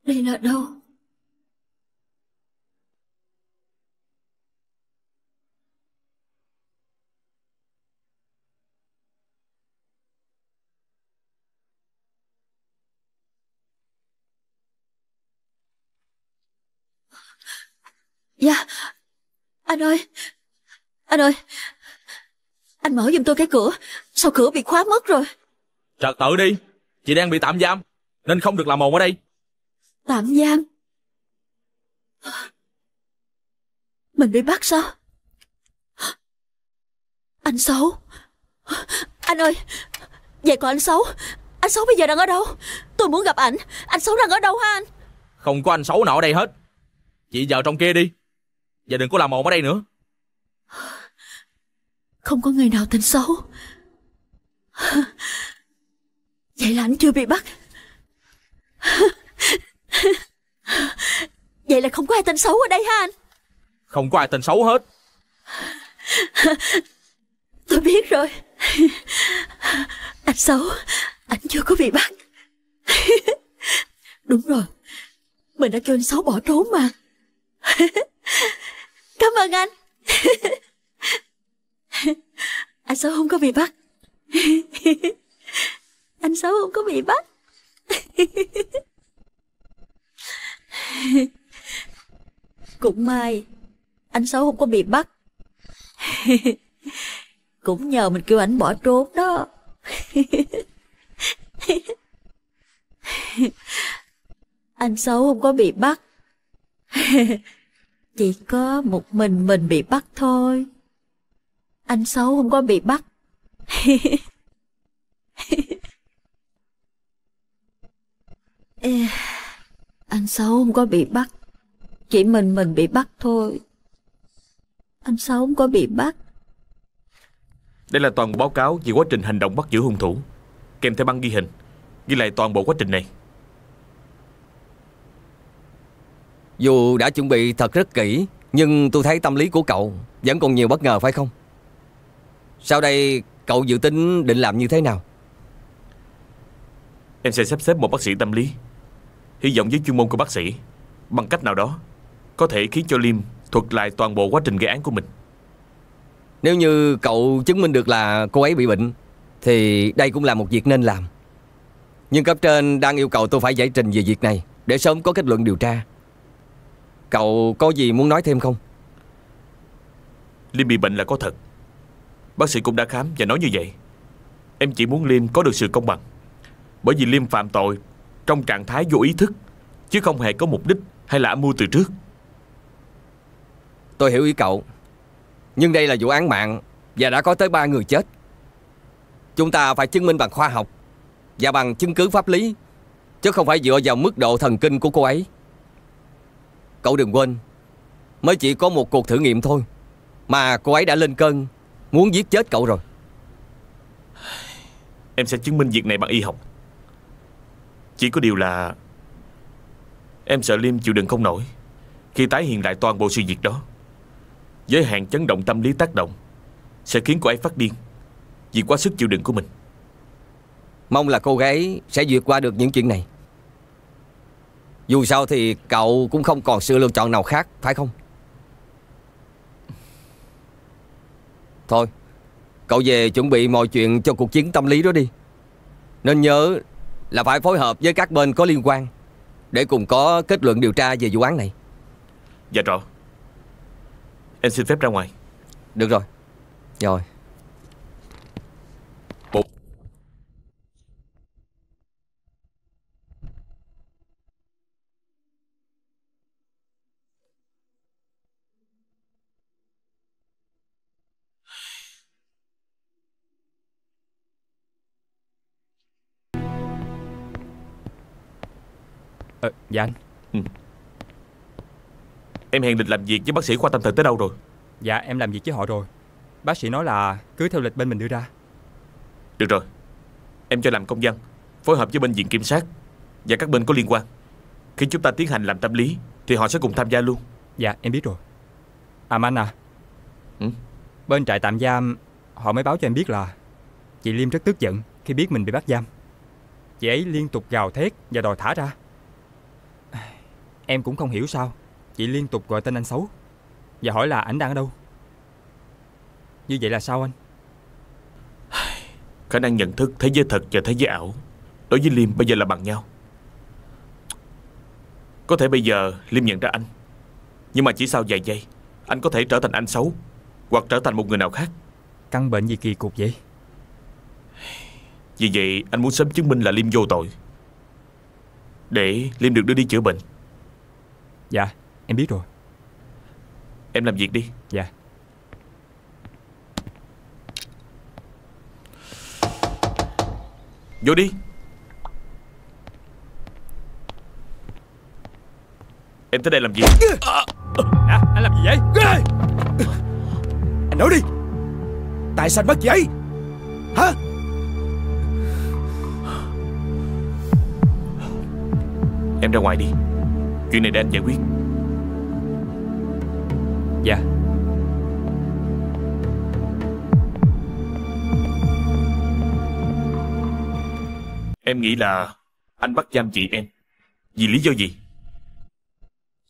Đây là đâu? Dạ. Anh ơi. Anh ơi. Anh mở giùm tôi cái cửa. Sao cửa bị khóa mất rồi? Trật tự đi. Chị đang bị tạm giam Nên không được làm ồn ở đây. Tạm giam? Mình bị bắt sao? Anh xấu. Anh ơi. Vậy còn anh xấu? Anh xấu bây giờ đang ở đâu? Tôi muốn gặp ảnh. Anh xấu đang ở đâu hả anh? Không có anh xấu nào ở đây hết. Chị vào trong kia đi Và đừng có làm ồn ở đây nữa. Không có người nào tên xấu. Vậy là anh chưa bị bắt. Vậy là không có ai tên xấu ở đây hả anh? Không có ai tên xấu hết. Tôi biết rồi. Anh xấu Anh chưa có bị bắt. Đúng rồi. Mình đã kêu anh xấu bỏ trốn mà Cảm ơn anh. Anh xấu không có bị bắt. Anh xấu không có bị bắt. Cũng may, Anh xấu không có bị bắt. Cũng nhờ mình kêu ảnh bỏ trốn đó. Anh xấu không có bị bắt. Chỉ có một mình mình bị bắt thôi. Anh xấu không có bị bắt. Ê, Anh xấu không có bị bắt. Chỉ mình mình bị bắt thôi. Anh xấu không có bị bắt. Đây là toàn bộ báo cáo về quá trình hành động bắt giữ hung thủ. Kèm theo băng ghi hình Ghi lại toàn bộ quá trình này. Dù đã chuẩn bị thật rất kỹ Nhưng tôi thấy tâm lý của cậu Vẫn còn nhiều bất ngờ phải không? Sau đây cậu dự tính định làm như thế nào? Em sẽ sắp xếp một bác sĩ tâm lý Hy vọng với chuyên môn của bác sĩ. Bằng cách nào đó Có thể khiến cho Liêm thuật lại toàn bộ quá trình gây án của mình. Nếu như cậu chứng minh được là cô ấy bị bệnh Thì đây cũng là một việc nên làm. Nhưng cấp trên đang yêu cầu tôi phải giải trình về việc này Để sớm có kết luận điều tra Cậu có gì muốn nói thêm không? Liêm bị bệnh là có thật. Bác sĩ cũng đã khám và nói như vậy. Em chỉ muốn Liêm có được sự công bằng. Bởi vì Liêm phạm tội Trong trạng thái vô ý thức Chứ không hề có mục đích hay là âm mưu từ trước. Tôi hiểu ý cậu. Nhưng đây là vụ án mạng Và đã có tới ba người chết. Chúng ta phải chứng minh bằng khoa học Và bằng chứng cứ pháp lý Chứ không phải dựa vào mức độ thần kinh của cô ấy Cậu đừng quên Mới chỉ có một cuộc thử nghiệm thôi Mà cô ấy đã lên cơn Muốn giết chết cậu rồi. Em sẽ chứng minh việc này bằng y học. Chỉ có điều là Em sợ Liêm chịu đựng không nổi Khi tái hiện lại toàn bộ sự việc đó. Giới hạn chấn động tâm lý tác động Sẽ khiến cô ấy phát điên Vì quá sức chịu đựng của mình. Mong là cô gái sẽ vượt qua được những chuyện này Dù sao thì cậu cũng không còn sự lựa chọn nào khác Phải không? Thôi Cậu về chuẩn bị mọi chuyện cho cuộc chiến tâm lý đó đi. Nên nhớ là phải phối hợp với các bên có liên quan Để cùng có kết luận điều tra về vụ án này. Dạ rõ Em xin phép ra ngoài. Được rồi. Rồi Ờ, dạ anh. Em hẹn lịch làm việc với bác sĩ khoa tâm thần tới đâu rồi? Dạ em làm việc với họ rồi. Bác sĩ nói là cứ theo lịch bên mình đưa ra. Được rồi. Em cho làm công dân Phối hợp với bên viện kiểm sát Và các bên có liên quan. Khi chúng ta tiến hành làm tâm lý Thì họ sẽ cùng tham gia luôn. Dạ em biết rồi. À mà anh à. Ừ? Bên trại tạm giam Họ mới báo cho em biết là Chị Liêm rất tức giận khi biết mình bị bắt giam. Chị ấy liên tục gào thét và đòi thả ra Em cũng không hiểu sao. Chị liên tục gọi tên anh xấu Và hỏi là ảnh đang ở đâu? Như vậy là sao anh? Khả năng nhận thức thế giới thật và thế giới ảo Đối với Liêm bây giờ là bằng nhau. Có thể bây giờ Liêm nhận ra anh Nhưng mà chỉ sau vài giây Anh có thể trở thành anh xấu Hoặc trở thành một người nào khác. Căn bệnh gì kỳ cục vậy? Vì vậy anh muốn sớm chứng minh là Liêm vô tội Để Liêm được đưa đi chữa bệnh Dạ em biết rồi. Em làm việc đi. Dạ. Vô đi. Em tới đây làm gì à, Anh làm gì vậy? Anh nói đi. Tại sao anh bắt vậy Hả? Em ra ngoài đi Chuyện này để anh giải quyết. Dạ. Em nghĩ là Anh bắt giam chị em. Vì lý do gì?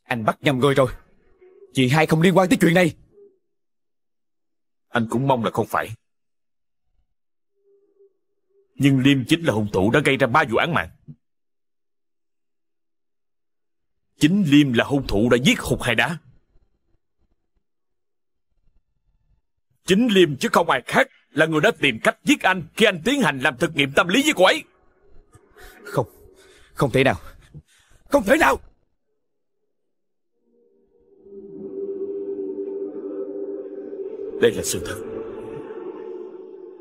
Anh bắt nhầm người rồi. Chị hai không liên quan tới chuyện này. Anh cũng mong là không phải. Nhưng Liêm chính là hung thủ đã gây ra ba vụ án mạng Chính Liêm là hung thủ đã giết Hùng Hai Đá. Chính Liêm chứ không ai khác Là người đã tìm cách giết anh Khi anh tiến hành làm thực nghiệm tâm lý với cô ấy. Không Không thể nào. Không thể nào. Đây là sự thật.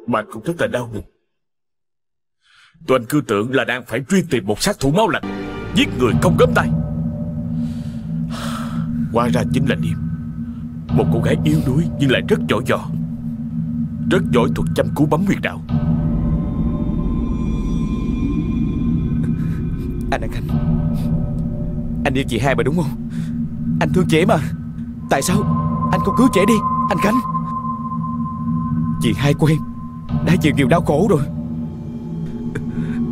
Mà anh cũng rất là đau buồn. Tụi anh cứ tưởng là đang phải truy tìm một sát thủ máu lạnh Giết người không gớm tay Hóa ra chính là Niệm Một cô gái yếu đuối nhưng lại rất giỏi giò Rất giỏi thuật chăm cứu bấm huyệt đạo. Anh An Khánh Anh yêu chị hai mà đúng không? Anh thương trẻ mà. Tại sao? Anh không cứu trẻ đi, Anh Khánh Chị hai của em Đã chịu nhiều đau khổ rồi.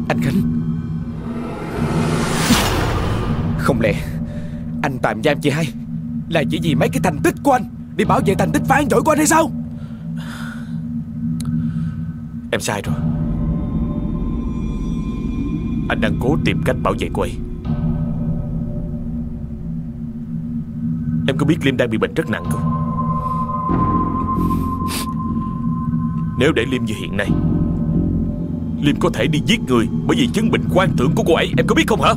Anh Khánh Không lẽ Anh tạm giam chị hai? Là chỉ vì mấy cái thành tích của anh Để bảo vệ thành tích phán giỏi của anh hay sao? Em sai rồi. Anh đang cố tìm cách bảo vệ cô ấy. Em có biết Liêm đang bị bệnh rất nặng không? Nếu để Liêm như hiện nay Liêm có thể đi giết người Bởi vì chứng bệnh quan tưởng của cô ấy Em có biết không hả?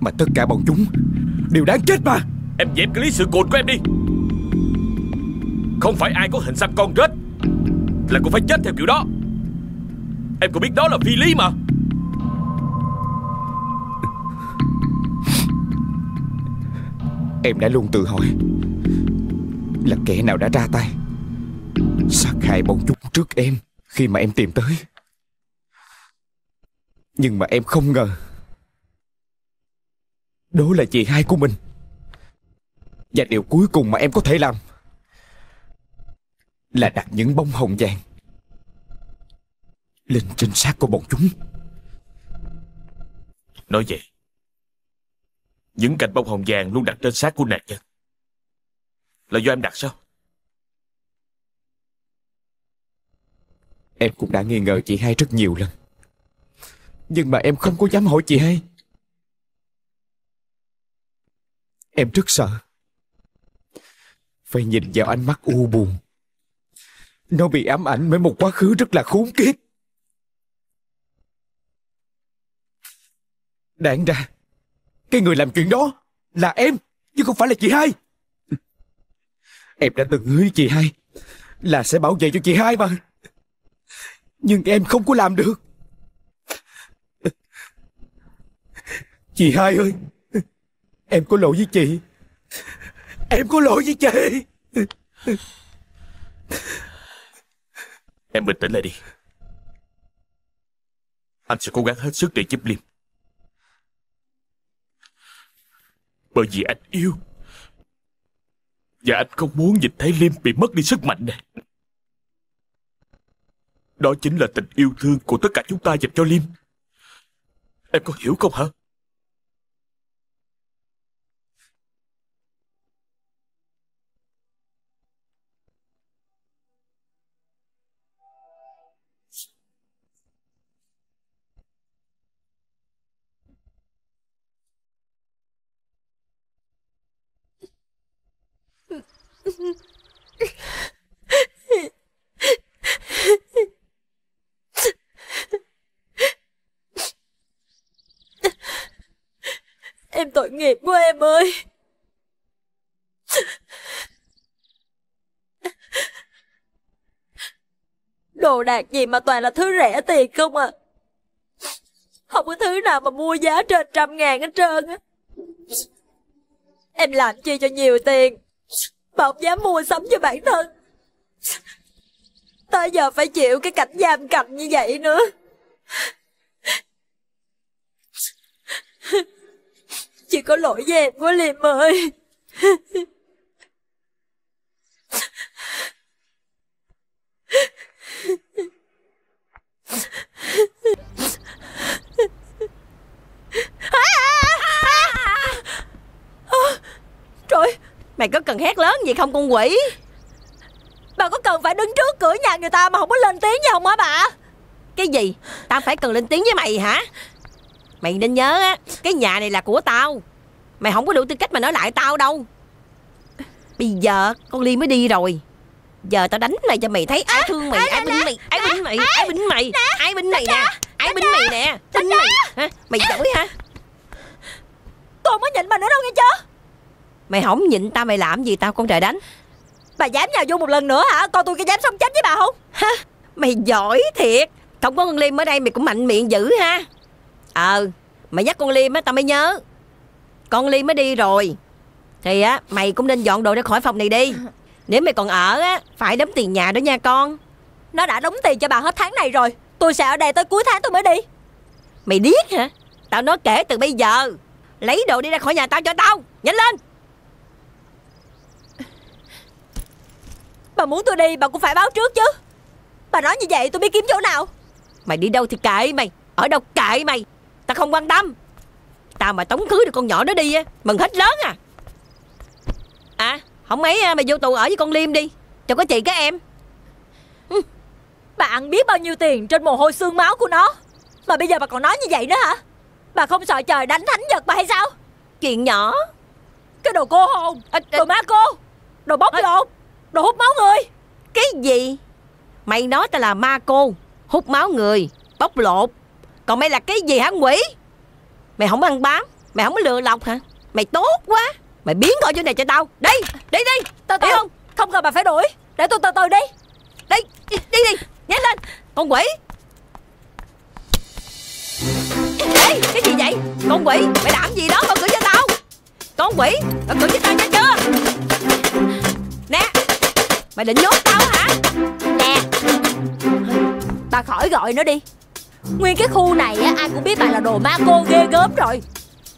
Mà tất cả bọn chúng Đều đáng chết mà. Em dẹp cái lý sự cồn của em đi. Không phải ai có hình xăm con rết Là cũng phải chết theo kiểu đó. Em có biết đó là phi lý mà. Em đã luôn tự hỏi Là kẻ nào đã ra tay Sát hại bọn chúng trước em Khi mà em tìm tới. Nhưng mà em không ngờ đó là chị hai của mình. Và điều cuối cùng mà em có thể làm Là đặt những bông hồng vàng Lên trên xác của bọn chúng. Nói vậy, Những cành bông hồng vàng luôn đặt trên xác của nạn nhân. Là do em đặt sao? Em cũng đã nghi ngờ chị hai rất nhiều lần. Nhưng mà em không có dám hỏi chị hai. Em rất sợ. Phải nhìn vào ánh mắt u buồn. Nó bị ám ảnh với một quá khứ rất là khốn kiếp. Đáng ra, Cái người làm chuyện đó Là em, Chứ không phải là chị hai. Em đã từng hứa với chị hai Là sẽ bảo vệ cho chị hai mà. Nhưng em không có làm được. Chị hai ơi Em có lỗi với chị. Em có lỗi với chị. Em bình tĩnh lại đi. Anh sẽ cố gắng hết sức để giúp Liêm Bởi vì anh yêu. Và anh không muốn nhìn thấy Liêm bị mất đi sức mạnh này. Đó chính là tình yêu thương của tất cả chúng ta dành cho Liêm Em có hiểu không hả? Em tội nghiệp quá em ơi Đồ đạc gì mà toàn là thứ rẻ tiền không à? Không có thứ nào mà mua giá trên trăm ngàn hết trơn á. Em làm chi cho nhiều tiền? Mà không dám mua sắm cho bản thân. Tới giờ phải chịu cái cảnh giam cầm như vậy nữa. Chỉ có lỗi với em quá Liêm ơi Trời Mày có cần hét lớn gì không con quỷ? Bà có cần phải đứng trước cửa nhà người ta mà không có lên tiếng gì không hả bà? Cái gì? Tao phải cần lên tiếng với mày hả? Mày nên nhớ á Cái nhà này là của tao. Mày không có đủ tư cách mà nói lại tao đâu. Bây giờ con Ly mới đi rồi. Giờ tao đánh mày cho mày thấy ai thương mày Ai binh mày Ai binh mày Ai binh mày Ai binh mày nè Ai binh mày nè. Binh mày hả? Mày giỏi hả? Tôi mới nhịn bà nữa đâu nghe chưa Mày không nhịn tao mày làm gì tao con trời đánh. Bà dám nhào vô một lần nữa hả? Coi tôi có dám sống chết với bà không? Ha, Mày giỏi thiệt. Không có con Liêm ở đây mày cũng mạnh miệng dữ ha. Ờ Mày dắt con Liêm á tao mới nhớ. Con Liêm mới đi rồi. Thì á mày cũng nên dọn đồ ra khỏi phòng này đi. Nếu mày còn ở á Phải đóng tiền nhà đó nha con. Nó đã đóng tiền cho bà hết tháng này rồi. Tôi sẽ ở đây tới cuối tháng tôi mới đi. Mày điếc hả? Tao nói kể từ bây giờ. Lấy đồ đi ra khỏi nhà tao cho tao. Nhanh lên! Bà muốn tôi đi bà cũng phải báo trước chứ. Bà nói như vậy tôi biết kiếm chỗ nào. Mày đi đâu thì kệ mày Ở đâu kệ mày. Tao không quan tâm. Tao mà tống cưới được con nhỏ đó đi á Mừng hết lớn à. À không mấy à, mày vô tù ở với con Liêm đi. Cho có chị các em. Bà ăn biết bao nhiêu tiền trên mồ hôi xương máu của nó. Mà bây giờ bà còn nói như vậy nữa hả? Bà không sợ trời đánh thánh giật bà hay sao? Chuyện nhỏ. Cái đồ cô hồn. Đồ má cô. Đồ bóc lột Đồ hút máu người. Cái gì? Mày nói tao là ma cô Hút máu người Bóc lột. Còn mày là cái gì hả quỷ? Mày không ăn bám Mày không có lừa lọc hả? Mày tốt quá. Mày biến khỏi chỗ này cho tao. Đi Đi đi. Từ từ không? Không cần bà phải đuổi. Để tôi từ từ đi. Đi Đi đi, đi. Nhanh lên. Con quỷ. Ê cái gì vậy? Con quỷ Mày làm gì đó? Mở cửa cho tao. Con quỷ Mở cửa cho tao nha chưa? Nè Mày định nhốt tao hả? Nè. Bà khỏi gọi nó đi. Nguyên cái khu này á ai cũng biết bà là đồ ma cô ghê gớm rồi.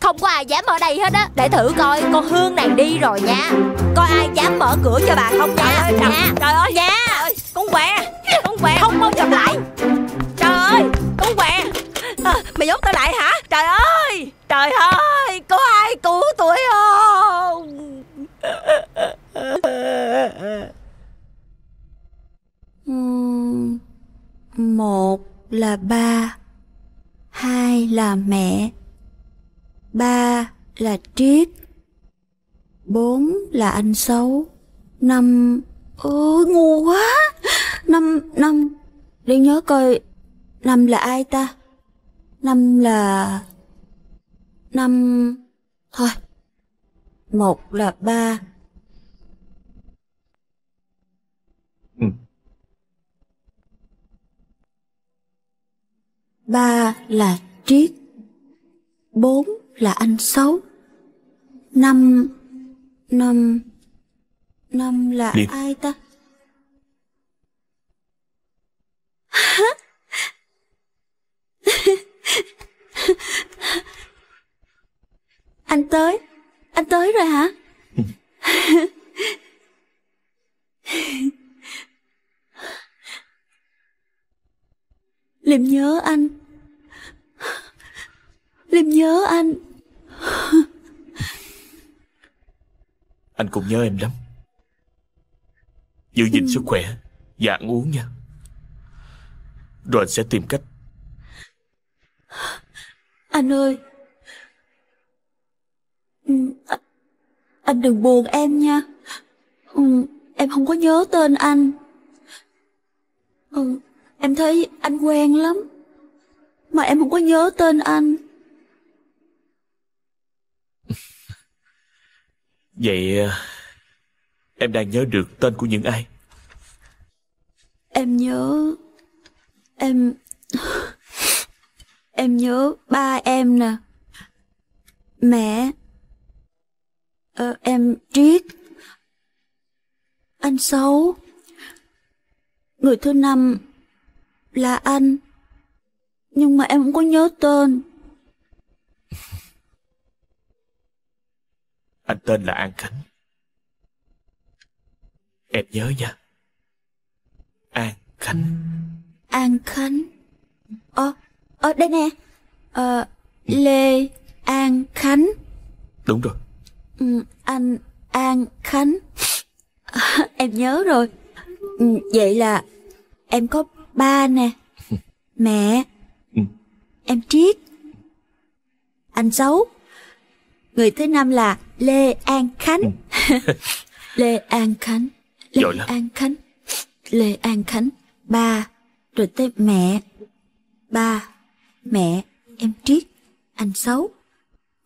Không có ai dám ở đây hết á. Để thử coi con Hương này đi rồi nha. Coi ai dám mở cửa cho bà không nha. Trời ơi, nha trời ơi nha. Con què. Con què. Không bao gặp lại. Trời ơi Con què. À, Mày nhốt tao lại hả? Trời ơi Trời ơi Có ai cứu tôi không một là ba Hai là mẹ Ba là Triết Bốn là anh xấu Năm Ừ, ngu quá. Năm Năm Để nhớ coi Năm là ai ta? Năm là Năm Thôi Một là ba Ba là Triết Bốn là anh xấu Năm Năm Năm là Liêm. ai ta Anh tới Anh tới rồi hả Liêm nhớ anh. Liêm nhớ anh. Anh cũng nhớ em lắm. Giữ gìn sức khỏe Và ăn uống nha. Rồi anh sẽ tìm cách. Anh ơi. Ừ, anh- Anh đừng buồn em nha. Ừ, em không có nhớ tên anh. Ừ, em thấy anh quen lắm. Mà em không có nhớ tên anh. Vậy ờ, em đang nhớ được tên của những ai? Em nhớ... Em... Em nhớ ba em nè. Mẹ. Ờ, em Triết. Anh xấu. Người thứ năm là anh. Nhưng mà em không có nhớ tên. Anh tên là An Khánh. Em nhớ nha. An Khánh. An Khánh. Ờ, ờ đây nè. Ờ, Lê An Khánh. Đúng rồi. Ừ, anh An Khánh. em nhớ rồi. Ừ, vậy là em có ba nè. Mẹ. Em Triết. Anh Xấu. Người thứ năm là Lê An Khánh. Lê An Khánh. Lê Giỏi lắm. An Khánh. Lê An Khánh. Ba. Rồi tới mẹ. Ba. Mẹ. Em Triết. Anh Xấu.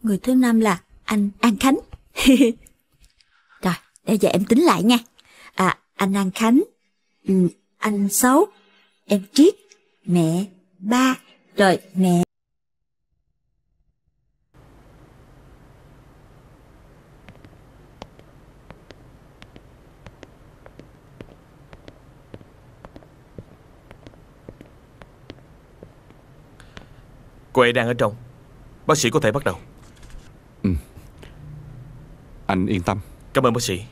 Người thứ năm là anh An Khánh. Rồi, bây giờ em tính lại nha. À, anh An Khánh. Ừ, anh Xấu. Em Triết. Mẹ. Ba. Rồi, mẹ. Cô ấy đang ở trong. Bác sĩ có thể bắt đầu. Anh yên tâm. Cảm ơn bác sĩ.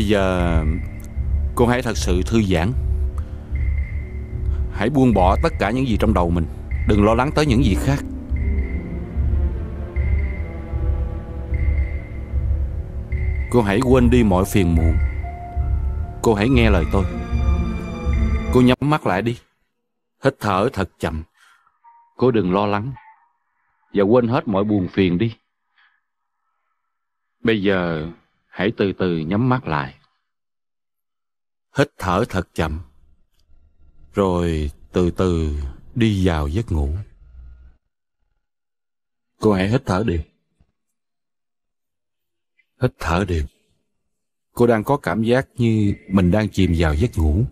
Bây giờ, cô hãy thật sự thư giãn. Hãy buông bỏ tất cả những gì trong đầu mình. Đừng lo lắng tới những gì khác. Cô hãy quên đi mọi phiền muộn. Cô hãy nghe lời tôi. Cô nhắm mắt lại đi. Hít thở thật chậm. Cô đừng lo lắng. Và quên hết mọi buồn phiền đi. Bây giờ hãy từ từ nhắm mắt lại. Hít thở thật chậm. Rồi từ từ đi vào giấc ngủ. Cô hãy hít thở đều. Hít thở đều. Cô đang có cảm giác như mình đang chìm vào giấc ngủ.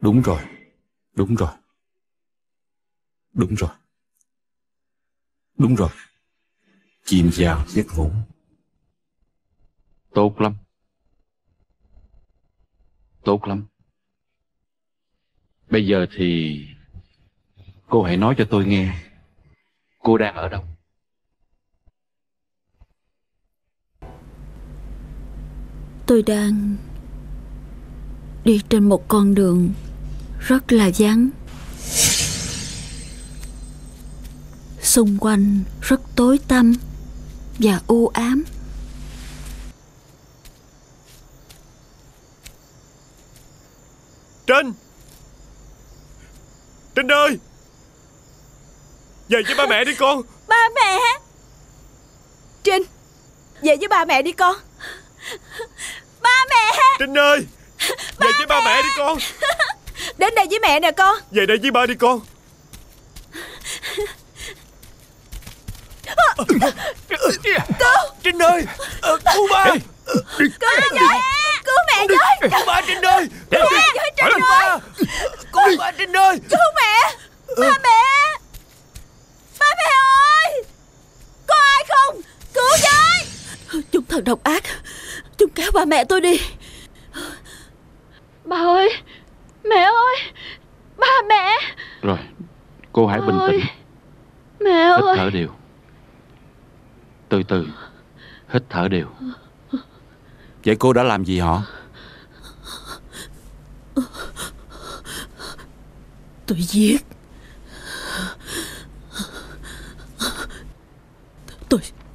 Đúng rồi. Đúng rồi. Đúng rồi. Đúng rồi. Chìm vào giấc ngủ. Tốt lắm. Tốt lắm. Bây giờ thì cô hãy nói cho tôi nghe. Cô đang ở đâu? Tôi đang đi trên một con đường rất là vắng. Xung quanh rất tối tăm và u ám. Trinh Trinh ơi! Về với ba mẹ đi con. Ba mẹ? Trinh Về với ba mẹ đi con. Ba mẹ? Trinh ơi! Về với ba mẹ đi con. Đến đây với mẹ nè con. Về đây với ba đi con. Cứu Trinh ơi! Cứu ba! Cứu ba với Cứu mẹ với Cứu ba Trinh ơi Cứu mẹ với Trinh Cứu ba Cứu ba Trinh ơi Cứu mẹ Ba mẹ Ba mẹ ơi Có ai không Cứu với Chúng thật độc ác. Chúng kéo ba mẹ tôi đi. Ba ơi Mẹ ơi Ba mẹ Rồi, cô hãy bình tĩnh. Mẹ Hít ơi thở đều. Từ từ, hít thở đều. Vậy cô đã làm gì họ? Tôi giết.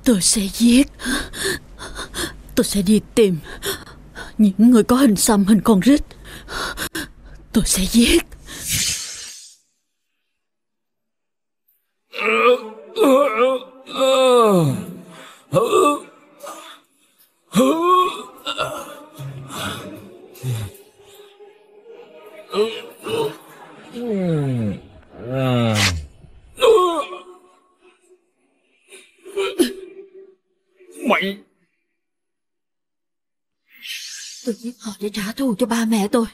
Tôi sẽ giết Tôi sẽ đi tìm Những người có hình xăm hình con rít Tôi sẽ giết Mày để trả thù cho ba mẹ tôi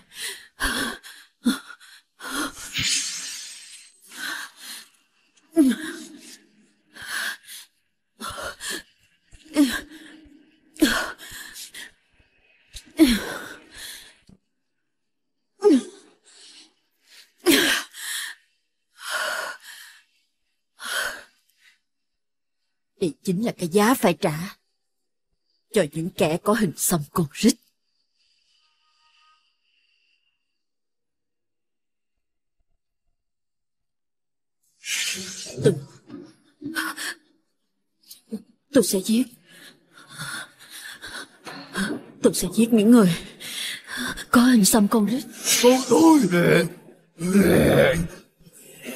Đây chính là cái giá phải trả cho những kẻ có hình xăm con rít. Tôi sẽ giết. Tôi sẽ giết những người có hình xăm con rít. Cứu tôi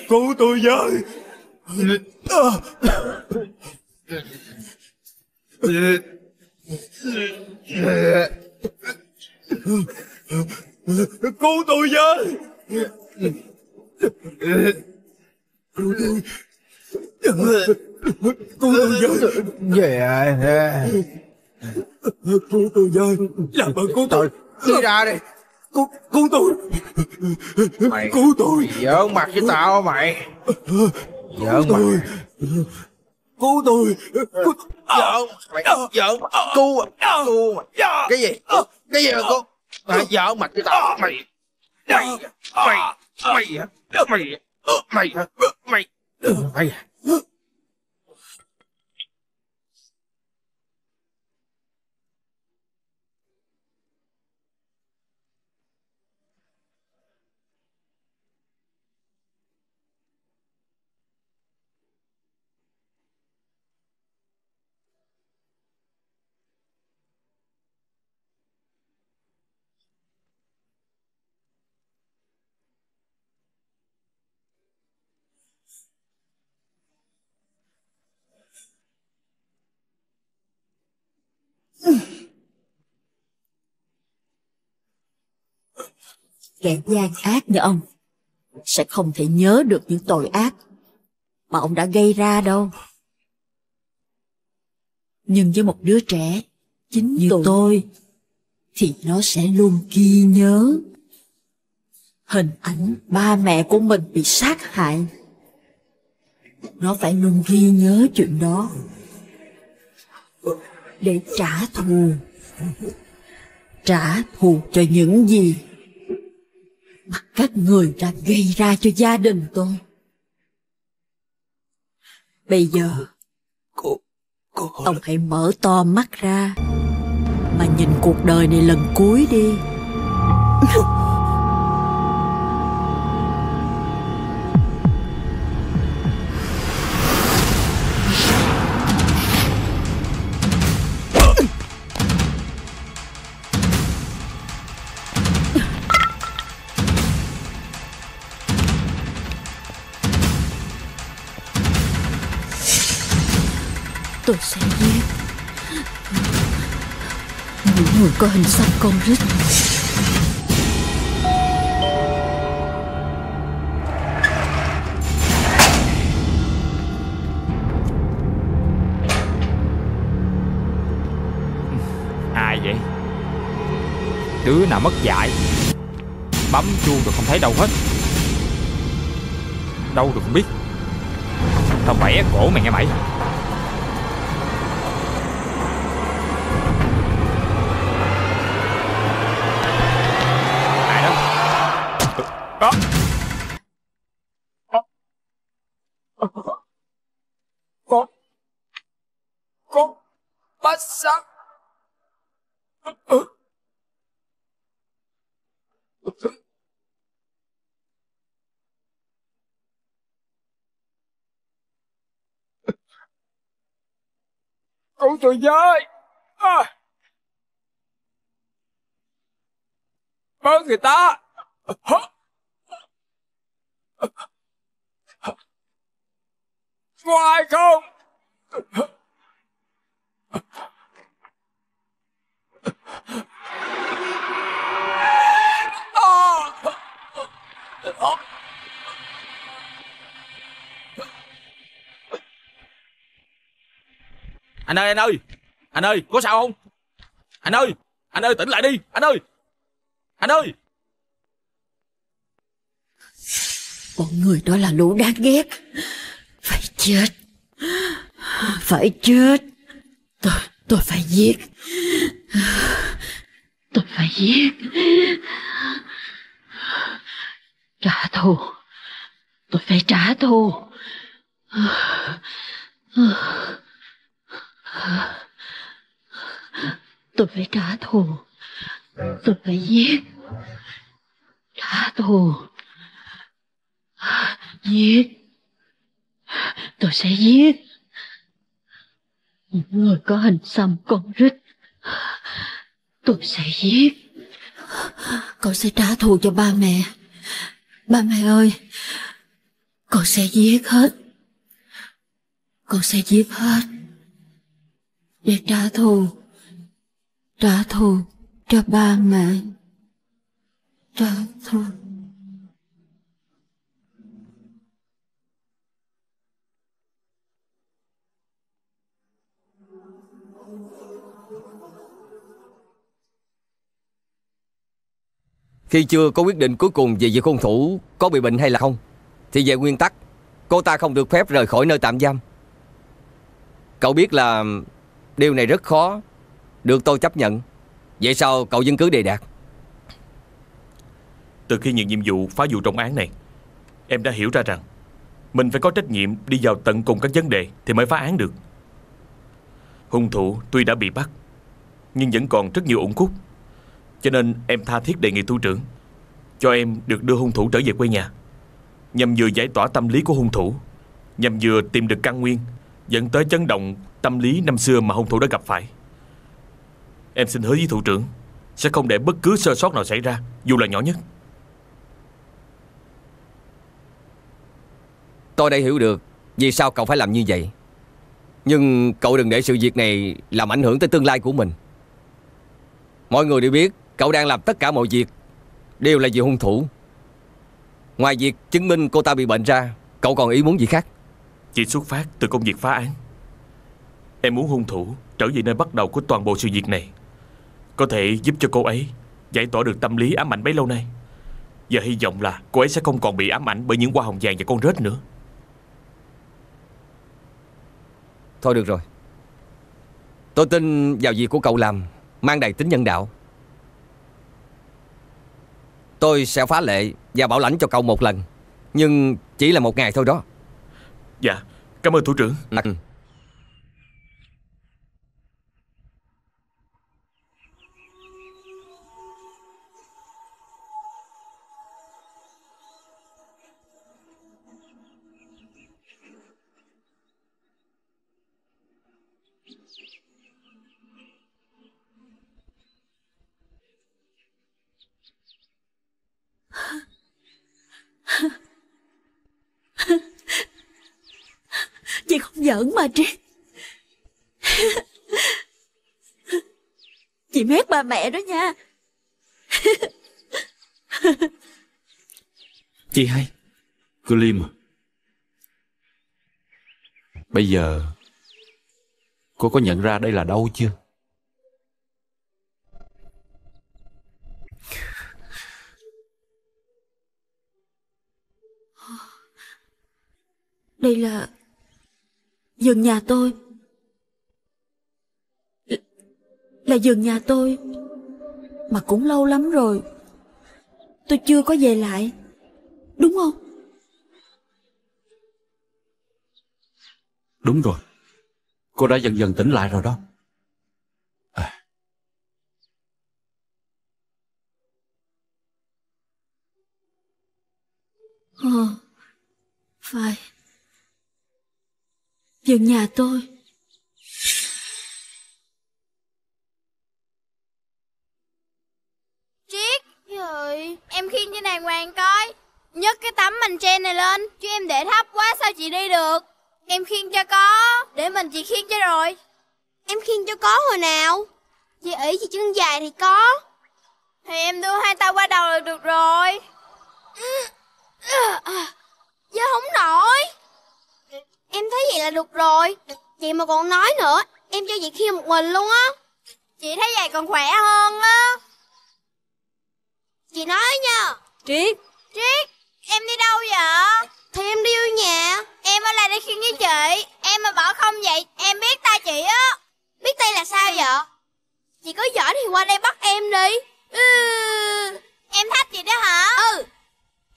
Cứu tôi với Cứu tôi với Cứu tôi với Về Cứu tôi với Làm ơn cứu tôi. Đi ra đi. Cứu, cứu tôi. Mày Cứu tôi. Giỡn mặt với tao mày. Giỡn mặt. Cứu tôi. Cứu Giỡn Mày giỡn Cứu Cứu Cái gì? Cái gì mà cứu? Mày giỡn mặt với tao Mày. Mày Mày Mày hả Mày Mày Mày Mày Kẻ gian ác như ông sẽ không thể nhớ được những tội ác mà ông đã gây ra đâu. Nhưng với một đứa trẻ chính như tôi thì nó sẽ luôn ghi nhớ hình ảnh ba mẹ của mình bị sát hại. Nó phải luôn ghi nhớ chuyện đó để trả thù. Trả thù cho những gì mà các người đã gây ra cho gia đình tôi. Bây giờ, ông hãy mở to mắt ra mà nhìn cuộc đời này lần cuối đi. Tôi sẽ giết. Những người có hình xăm con rít. Ai vậy? Đứa nào mất dạy? Bấm chuông rồi không thấy đâu hết. Đâu được không biết. Tao bẻ cổ mày nghe mày. Bát sắc Cứu tôi với! À. Bớt người ta! Có ai không? Anh ơi anh ơi. Anh ơi, có sao không? Anh ơi Anh ơi, tỉnh lại đi. Anh ơi. Anh ơi. Bọn người đó là lũ đáng ghét. Phải chết. Phải chết. Tôi, phải giết. Tôi phải giết. Trả thù. Tôi phải trả thù. Tôi phải trả thù. Tôi phải giết. Trả thù. Giết. Tôi sẽ giết người có hình xăm con rít. Tôi sẽ giết. Con sẽ trả thù cho ba mẹ. Ba mẹ ơi, Con sẽ giết hết. Con sẽ giết hết. Để trả thù Trả thù cho ba mẹ. Trả thù. Khi chưa có quyết định cuối cùng về việc hung thủ có bị bệnh hay là không, Thì về nguyên tắc, Cô ta không được phép rời khỏi nơi tạm giam. Cậu biết là Điều này rất khó, Được tôi chấp nhận. Vậy sao cậu vẫn cứ đề đạt? Từ khi nhận nhiệm vụ phá vụ trọng án này, Em đã hiểu ra rằng Mình phải có trách nhiệm đi vào tận cùng các vấn đề Thì mới phá án được. Hung thủ tuy đã bị bắt, Nhưng vẫn còn rất nhiều ủng khúc. Cho nên em tha thiết đề nghị thủ trưởng. Cho em được đưa hung thủ trở về quê nhà. Nhằm vừa giải tỏa tâm lý của hung thủ, Nhằm vừa tìm được căn nguyên, Dẫn tới chấn động tâm lý năm xưa mà hung thủ đã gặp phải. Em xin hứa với thủ trưởng, Sẽ không để bất cứ sơ sót nào xảy ra, Dù là nhỏ nhất. Tôi đã hiểu được Vì sao cậu phải làm như vậy. Nhưng cậu đừng để sự việc này Làm ảnh hưởng tới tương lai của mình. Mọi người đều biết Cậu đang làm tất cả mọi việc Đều là vì hung thủ. Ngoài việc chứng minh cô ta bị bệnh ra Cậu còn ý muốn gì khác? Chỉ xuất phát từ công việc phá án. Em muốn hung thủ trở về nơi bắt đầu của toàn bộ sự việc này. Có thể giúp cho cô ấy Giải tỏa được tâm lý ám ảnh bấy lâu nay. Và hy vọng là cô ấy sẽ không còn bị ám ảnh Bởi những hoa hồng vàng và con rết nữa. Thôi được rồi. Tôi tin vào việc của cậu làm Mang đầy tính nhân đạo Tôi sẽ phá lệ Và bảo lãnh cho cậu một lần Nhưng chỉ là một ngày thôi đó Dạ Cảm ơn thủ trưởng ừ. Chị không giỡn mà Triết Chị mét ba mẹ đó nha. Chị hay. Cô Liêm à. Bây giờ Cô có nhận ra đây là đâu chưa? Đây là giường nhà tôi. L, Là giường nhà tôi. Mà cũng lâu lắm rồi, Tôi chưa có về lại, Đúng không? Đúng rồi. Cô đã dần dần tỉnh lại rồi đó. giường nhà tôi. Triết Trời Em khiêng cho đàng hoàng coi. Nhất cái tấm mình trên này lên Chứ em để thấp quá sao chị đi được? Em khiêng cho có Để mình chị khiêng cho rồi. Em khiêng cho có hồi nào? Chị ỉ chị chân dài thì có. Thì em đưa hai tay qua đầu là được rồi. Giờ không nổi. Em thấy vậy là được rồi. Chị mà còn nói nữa Em cho chị khiêng một mình luôn á. Chị thấy vậy còn khỏe hơn á. Chị nói nha. Triết. Triết Em đi đâu vậy? Thì em đi vô nhà. Em ở lại đây khiêng với chị. Em mà bỏ không vậy Em biết tay chị á. Biết tay là sao vậy? Chị có giỏi thì qua đây bắt em đi. Ừ. Em thách chị đó hả? Ừ.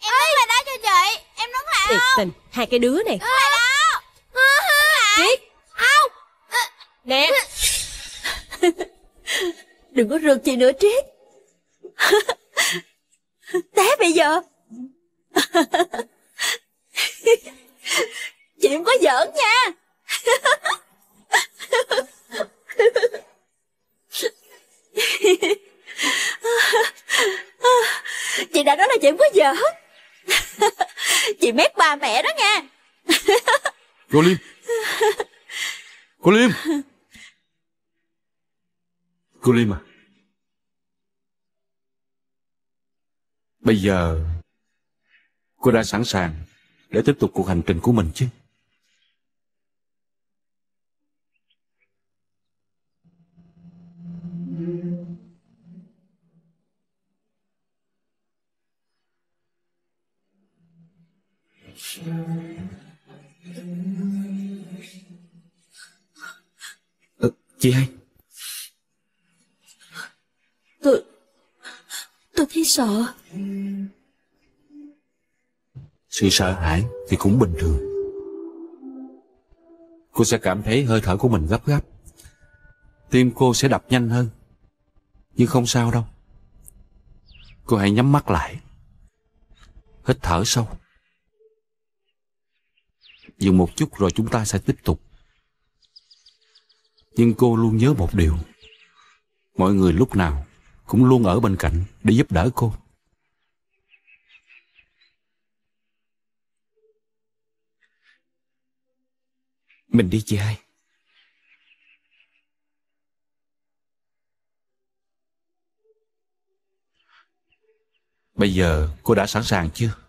Em đứng lại đó cho chị. Em đứng lại Thiệt không. tình Hai cái đứa này. Đứng lại đó Triết Không Nè. Đừng có rượt chị nữa Triết. Té bây giờ. Chị không có giỡn nha. Chị đã nói là chị không có giỡn. Chị mét ba mẹ đó nha. Cô Liêm. Cô Liêm Cô Lim à? Bây giờ Cô đã sẵn sàng Để tiếp tục cuộc hành trình của mình chứ? Ờ, Chị hai. Tôi thấy sợ. Sự sợ hãi thì cũng bình thường. Cô sẽ cảm thấy hơi thở của mình gấp gáp. Tim cô sẽ đập nhanh hơn. Nhưng không sao đâu. Cô hãy nhắm mắt lại. Hít thở sâu. Dừng một chút rồi chúng ta sẽ tiếp tục. Nhưng cô luôn nhớ một điều. Mọi người lúc nào cũng luôn ở bên cạnh Để giúp đỡ cô Mình đi, chị hai Bây giờ cô đã sẵn sàng chưa?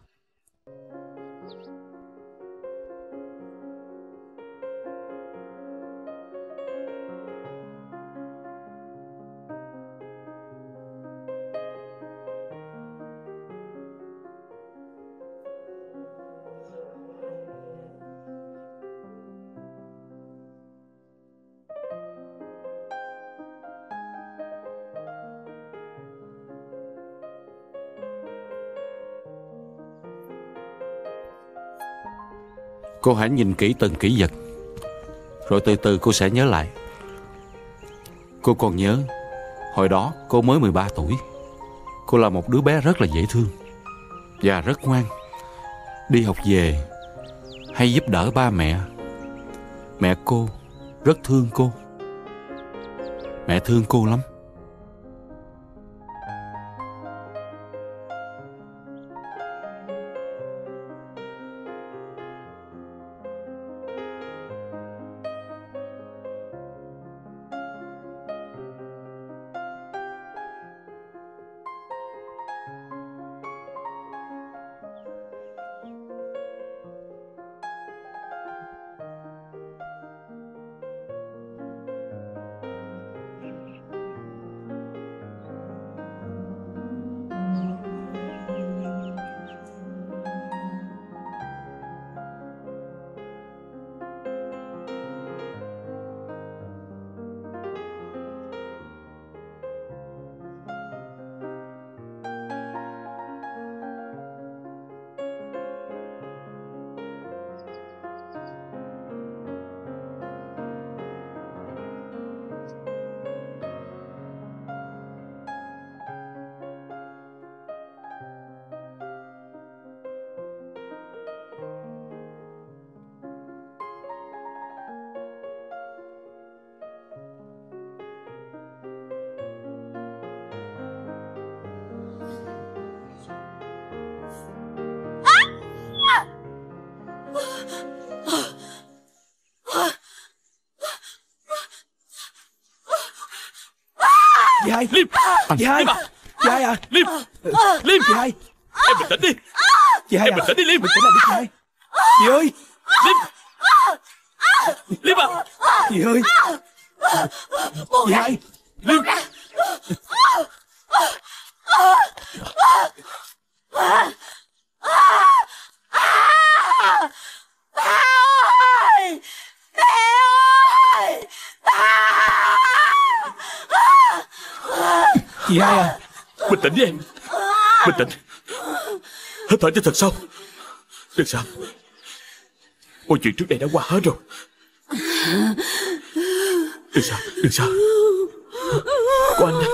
Cô hãy nhìn kỹ từng kỹ vật, Rồi từ từ cô sẽ nhớ lại. Cô còn nhớ, Hồi đó cô mới 13 tuổi. Cô là một đứa bé rất là dễ thương Và rất ngoan. Đi học về, Hay giúp đỡ ba mẹ. Mẹ cô rất thương cô. Mẹ thương cô lắm. Cho thật sâu. Đừng sao? Mọi chuyện trước đây đã qua hết rồi. Đừng sao? Đừng sao? Có anh đây.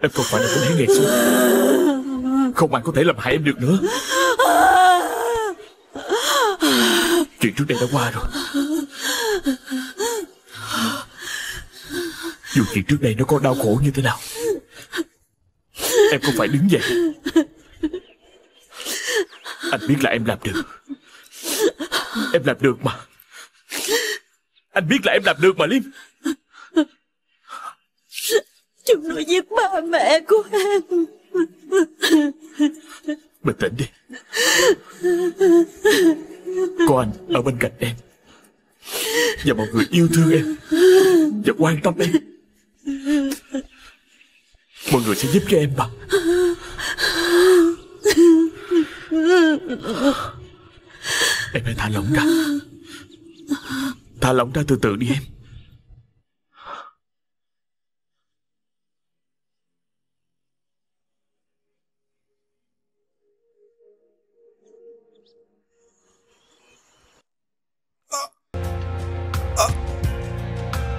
Em không phải là con hãy ngày xưa Không ai có thể làm hại em được nữa. Chuyện trước đây đã qua rồi. Dù chuyện trước đây nó có đau khổ như thế nào, Em không phải đứng dậy. Anh biết là em làm được. Em làm được mà. Anh biết là em làm được mà Liêm Chúng nó giết ba mẹ của em. Bình tĩnh đi. Có anh ở bên cạnh em. Và mọi người yêu thương em. Và quan tâm em. Mọi người sẽ giúp cho em mà Em hãy thả lỏng ra Thả lỏng ra từ từ đi em.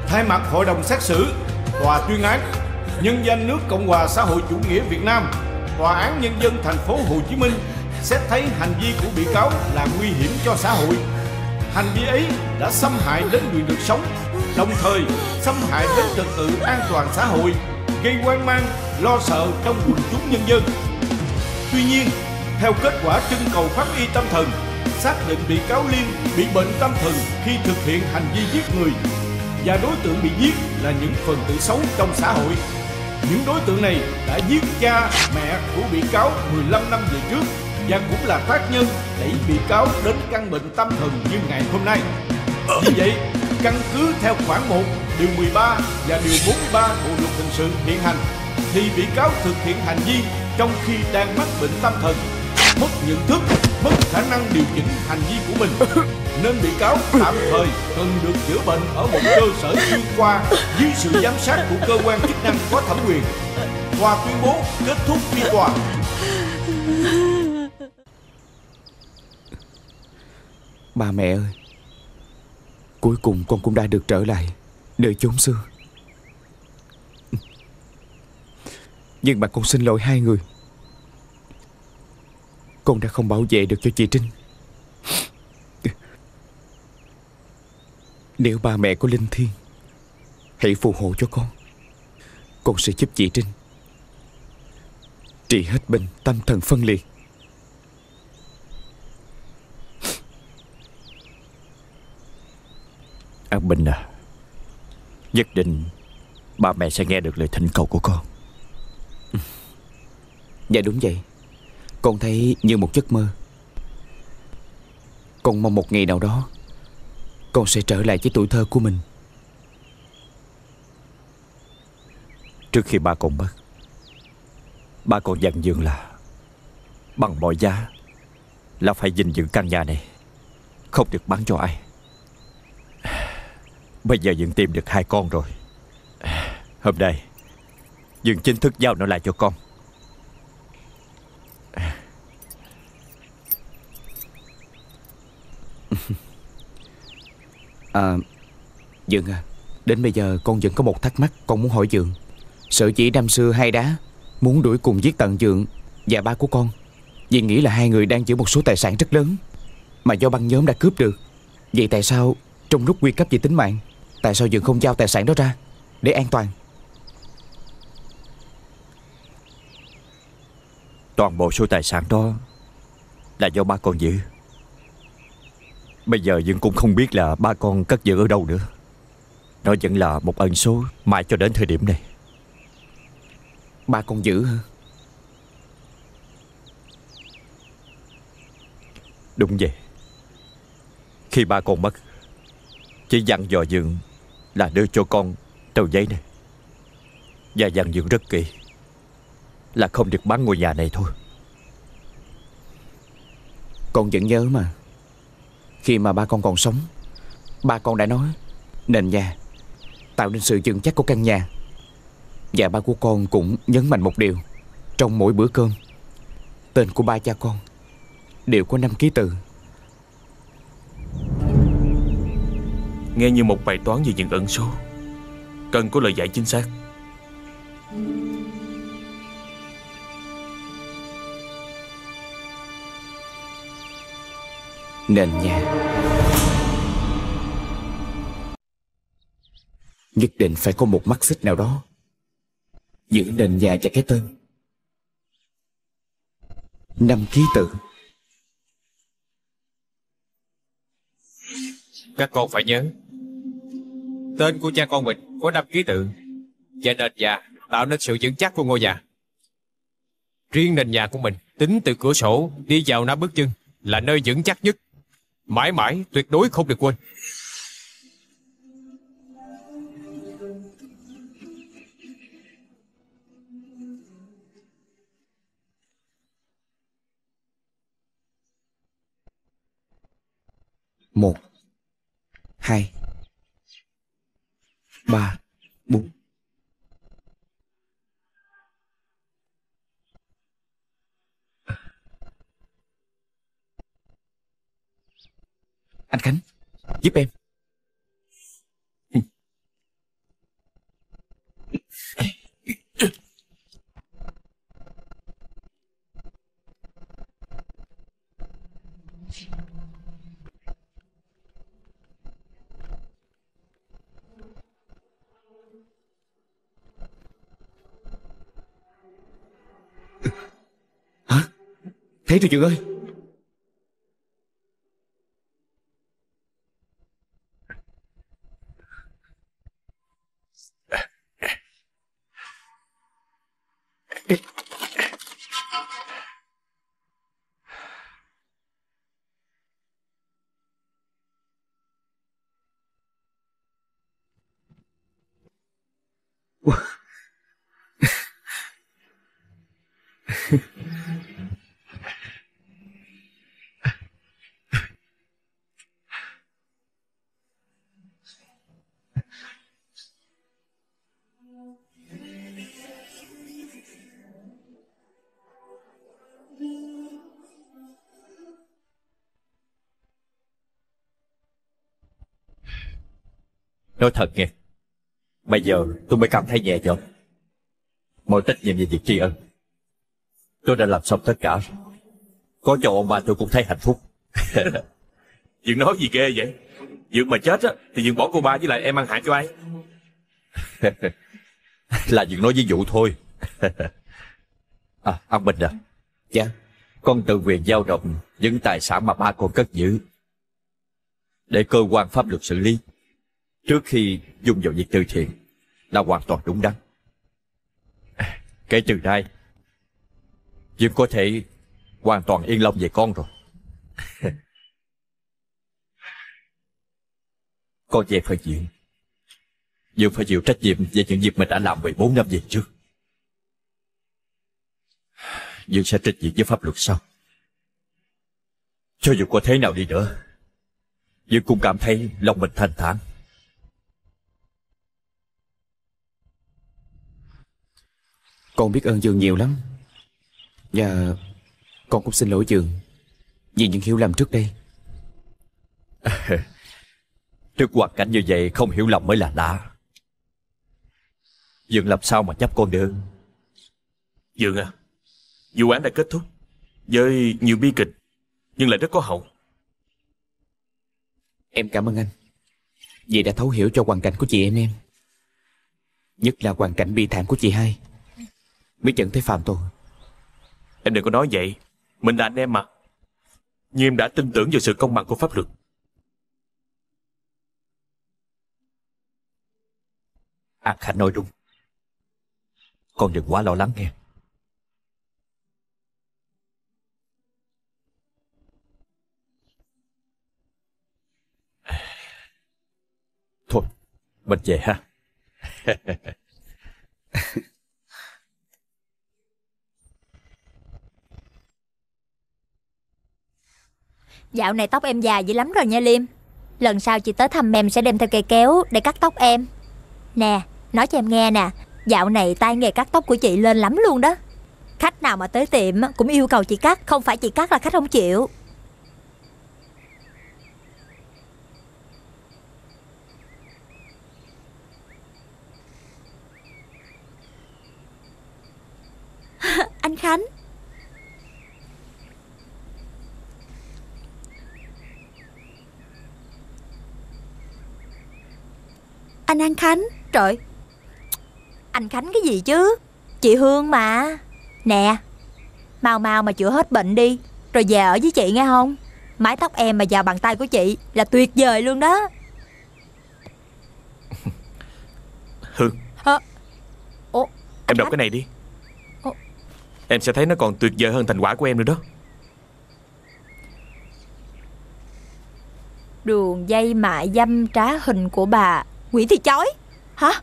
Thay mặt Hội đồng xét xử, Tòa tuyên án Nhân danh nước Cộng hòa xã hội chủ nghĩa Việt Nam Tòa án Nhân dân thành phố Hồ Chí Minh xét thấy hành vi của bị cáo là nguy hiểm cho xã hội. Hành vi ấy đã xâm hại đến quyền được sống, đồng thời xâm hại đến trật tự an toàn xã hội, gây hoang mang, lo sợ trong quần chúng nhân dân. Tuy nhiên, theo kết quả trưng cầu pháp y tâm thần, xác định bị cáo Liên bị bệnh tâm thần khi thực hiện hành vi giết người và đối tượng bị giết là những phần tử xấu trong xã hội. Những đối tượng này đã giết cha, mẹ của bị cáo 15 năm về trước và cũng là tác nhân đẩy bị cáo đến căn bệnh tâm thần như ngày hôm nay. Vì vậy, căn cứ theo khoản 1, điều 13 và điều 43 Bộ luật hình sự hiện hành thì bị cáo thực hiện hành vi trong khi đang mắc bệnh tâm thần, mất nhận thức, mất khả năng điều chỉnh hành vi của mình nên bị cáo tạm thời cần được chữa bệnh ở một cơ sở chuyên khoa dưới sự giám sát của cơ quan chức năng có thẩm quyền. Tòa tuyên bố kết thúc phiên tòa. Ba mẹ ơi, Cuối cùng con cũng đã được trở lại Nơi chốn xưa. Nhưng mà con xin lỗi hai người. Con đã không bảo vệ được cho chị Trinh. Nếu ba mẹ có linh thiêng, Hãy phù hộ cho con. Con sẽ giúp chị Trinh. Trị hết bệnh tâm thần phân liệt. An Bình à. Nhất định Ba mẹ sẽ nghe được lời thỉnh cầu của con. Dạ đúng vậy. Con thấy như một giấc mơ. Con mong một ngày nào đó, Con sẽ trở lại với tuổi thơ của mình. Trước khi ba con mất, Ba con dặn dường là Bằng mọi giá Là phải gìn giữ căn nhà này, Không được bán cho ai. Bây giờ Dương tìm được hai con rồi. Hôm nay Dương chính thức giao nó lại cho con. À Dương à Đến bây giờ con vẫn có một thắc mắc con muốn hỏi Dương. Sở chỉ năm xưa hai đá, Muốn đuổi cùng giết tận Dương Và ba của con. Vì nghĩ là hai người đang giữ một số tài sản rất lớn, Mà do băng nhóm đã cướp được. Vậy tại sao trong lúc nguy cấp về tính mạng Tại sao Dượng không giao tài sản đó ra? Để an toàn. Toàn bộ số tài sản đó Là do ba con giữ. Bây giờ Dương cũng không biết là ba con cất giữ ở đâu nữa. Nó vẫn là một ẩn số Mãi cho đến thời điểm này. Ba con giữ hả? Đúng vậy. Khi ba con mất Chỉ dặn dò dượng là đưa cho con tờ giấy này Và dặn dượng rất kỹ, Là không được bán ngôi nhà này thôi. Con vẫn nhớ mà. Khi mà ba con còn sống, Ba con đã nói, Nền nhà, Tạo nên sự vững chắc của căn nhà. Và ba của con cũng nhấn mạnh một điều, Trong mỗi bữa cơm, Tên của ba cha con Đều có năm ký tự. Nghe như một bài toán về những ẩn số. Cần có lời giải chính xác. Nền nhà. Nhất định phải có một mắt xích nào đó. Giữa nền nhà và cái tên. Năm ký tự. Các con phải nhớ Tên của cha con mình, có năm ký tự. Và nền nhà tạo nên sự vững chắc của ngôi nhà. Riêng nền nhà của mình, Tính từ cửa sổ đi vào năm bước chân, Là nơi vững chắc nhất. Mãi mãi, tuyệt đối không được quên. Một. Hai. Ba Bốn. Anh Khánh Giúp em. Thế thì Kiều ơi Nói thật nghe. Bây giờ tôi mới cảm thấy nhẹ nhõm. Mọi trách nhiệm về việc tri ân. Tôi đã làm xong tất cả. Rồi Có cho ông bà tôi cũng thấy hạnh phúc. Dượng nói gì ghê vậy? Dượng mà chết á Thì Dượng bỏ cô ba với lại em ăn hại cho ai? Là Dượng nói ví dụ thôi. À ông Bình à. Dạ. Con tự quyền giao động những tài sản mà ba con cất giữ Để cơ quan pháp luật xử lý Trước khi dùng vào việc từ thiện, Là hoàn toàn đúng đắn. Kể từ nay Dương có thể hoàn toàn yên lòng về con rồi. Con về phải chịu Diệp phải chịu trách nhiệm về những việc mình đã làm 14 năm về trước. Dương sẽ trách nhiệm với pháp luật sau. Cho dù có thế nào đi nữa Dương cũng cảm thấy lòng mình thanh thản. Con biết ơn Dương nhiều lắm. Và con cũng xin lỗi Dương Vì những hiểu lầm trước đây. Trước hoàn cảnh như vậy không hiểu lầm mới là lạ. Dương làm sao mà chấp con được? Dượng à Vụ án đã kết thúc Với nhiều bi kịch Nhưng lại rất có hậu. Em cảm ơn anh Vì đã thấu hiểu cho hoàn cảnh của chị em em Nhất là hoàn cảnh bi thảm của chị hai Mới dẫn tới phạm tội Em đừng có nói vậy Mình là anh em mà Nhưng em đã tin tưởng vào sự công bằng của pháp luật An Khánh nói đúng. Con đừng quá lo lắng nghe. Thôi, mình về ha. Dạo này tóc em dài dữ lắm rồi nha Liêm. Lần sau chị tới thăm em sẽ đem theo cây kéo để cắt tóc em. Nè, nói cho em nghe nè Dạo này tay nghề cắt tóc của chị lên lắm luôn đó. Khách nào mà tới tiệm cũng yêu cầu chị cắt Không phải chị cắt là khách không chịu. Anh Khánh Anh An Khánh. Trời. Anh Khánh cái gì chứ? Chị Hương mà. Nè Mau mau mà chữa hết bệnh đi Rồi về ở với chị nghe không? Mái tóc em mà vào bàn tay của chị Là tuyệt vời luôn đó. Hương. Hả? Ủa, Em đọc cái này đi. Ủa? Em sẽ thấy nó còn tuyệt vời hơn thành quả của em nữa đó. Đường dây mại dâm trá hình của bà Nguyễn Thị Chói. Hả?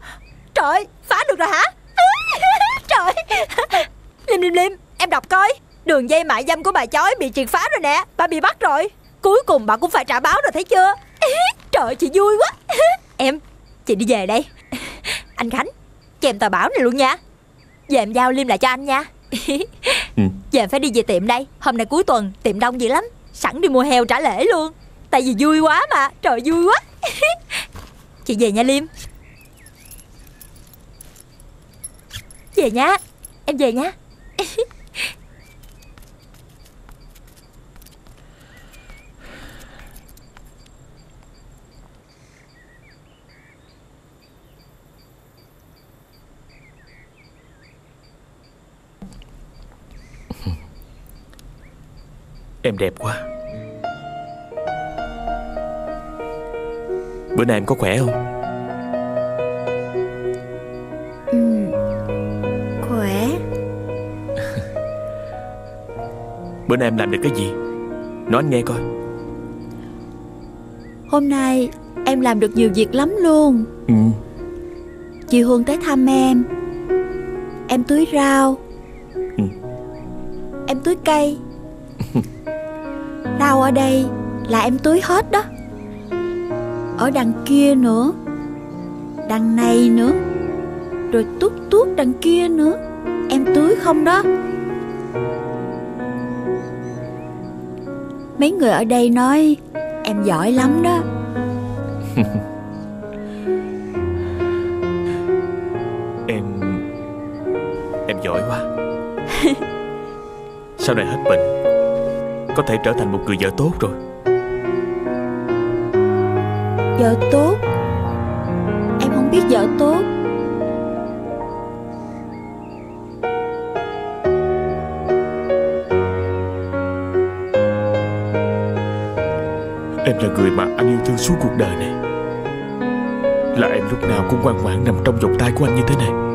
Trời, phá được rồi hả? Trời. Lim Lim Lim, em đọc coi. Đường dây mại dâm của bà Chói bị triệt phá rồi nè Bà bị bắt rồi. Cuối cùng bà cũng phải trả báo rồi thấy chưa? Trời chị vui quá. Em, chị đi về đây. Anh Khánh, cho em tờ báo này luôn nha. Về em giao Lim lại cho anh nha. Ừ. Giờ em phải đi về tiệm đây. Hôm nay cuối tuần, tiệm đông dữ lắm. Sẵn đi mua heo trả lễ luôn. Tại vì vui quá mà, trời vui quá Chị về nha Liêm. Về nha Em về nha Em đẹp quá. Bữa nay em có khỏe không? Ừ, khỏe. Bữa nay em làm được cái gì? Nói anh nghe coi. Hôm nay em làm được nhiều việc lắm luôn. Ừ. Chị Hương tới thăm em. Em tưới rau. Ừ. Em tưới cây. Rau ở đây là em tưới hết đó ở đằng kia nữa. Đằng này nữa. Rồi tuốt tuốt đằng kia nữa. Em tưới không đó? Mấy người ở đây nói, Em giỏi lắm đó. Em Em giỏi quá. Sau này hết bệnh, Có thể trở thành một người vợ tốt rồi. Vợ tốt. Em không biết vợ tốt. Em là người mà anh yêu thương suốt cuộc đời này. Là em lúc nào cũng ngoan ngoãn nằm trong vòng tay của anh như thế này.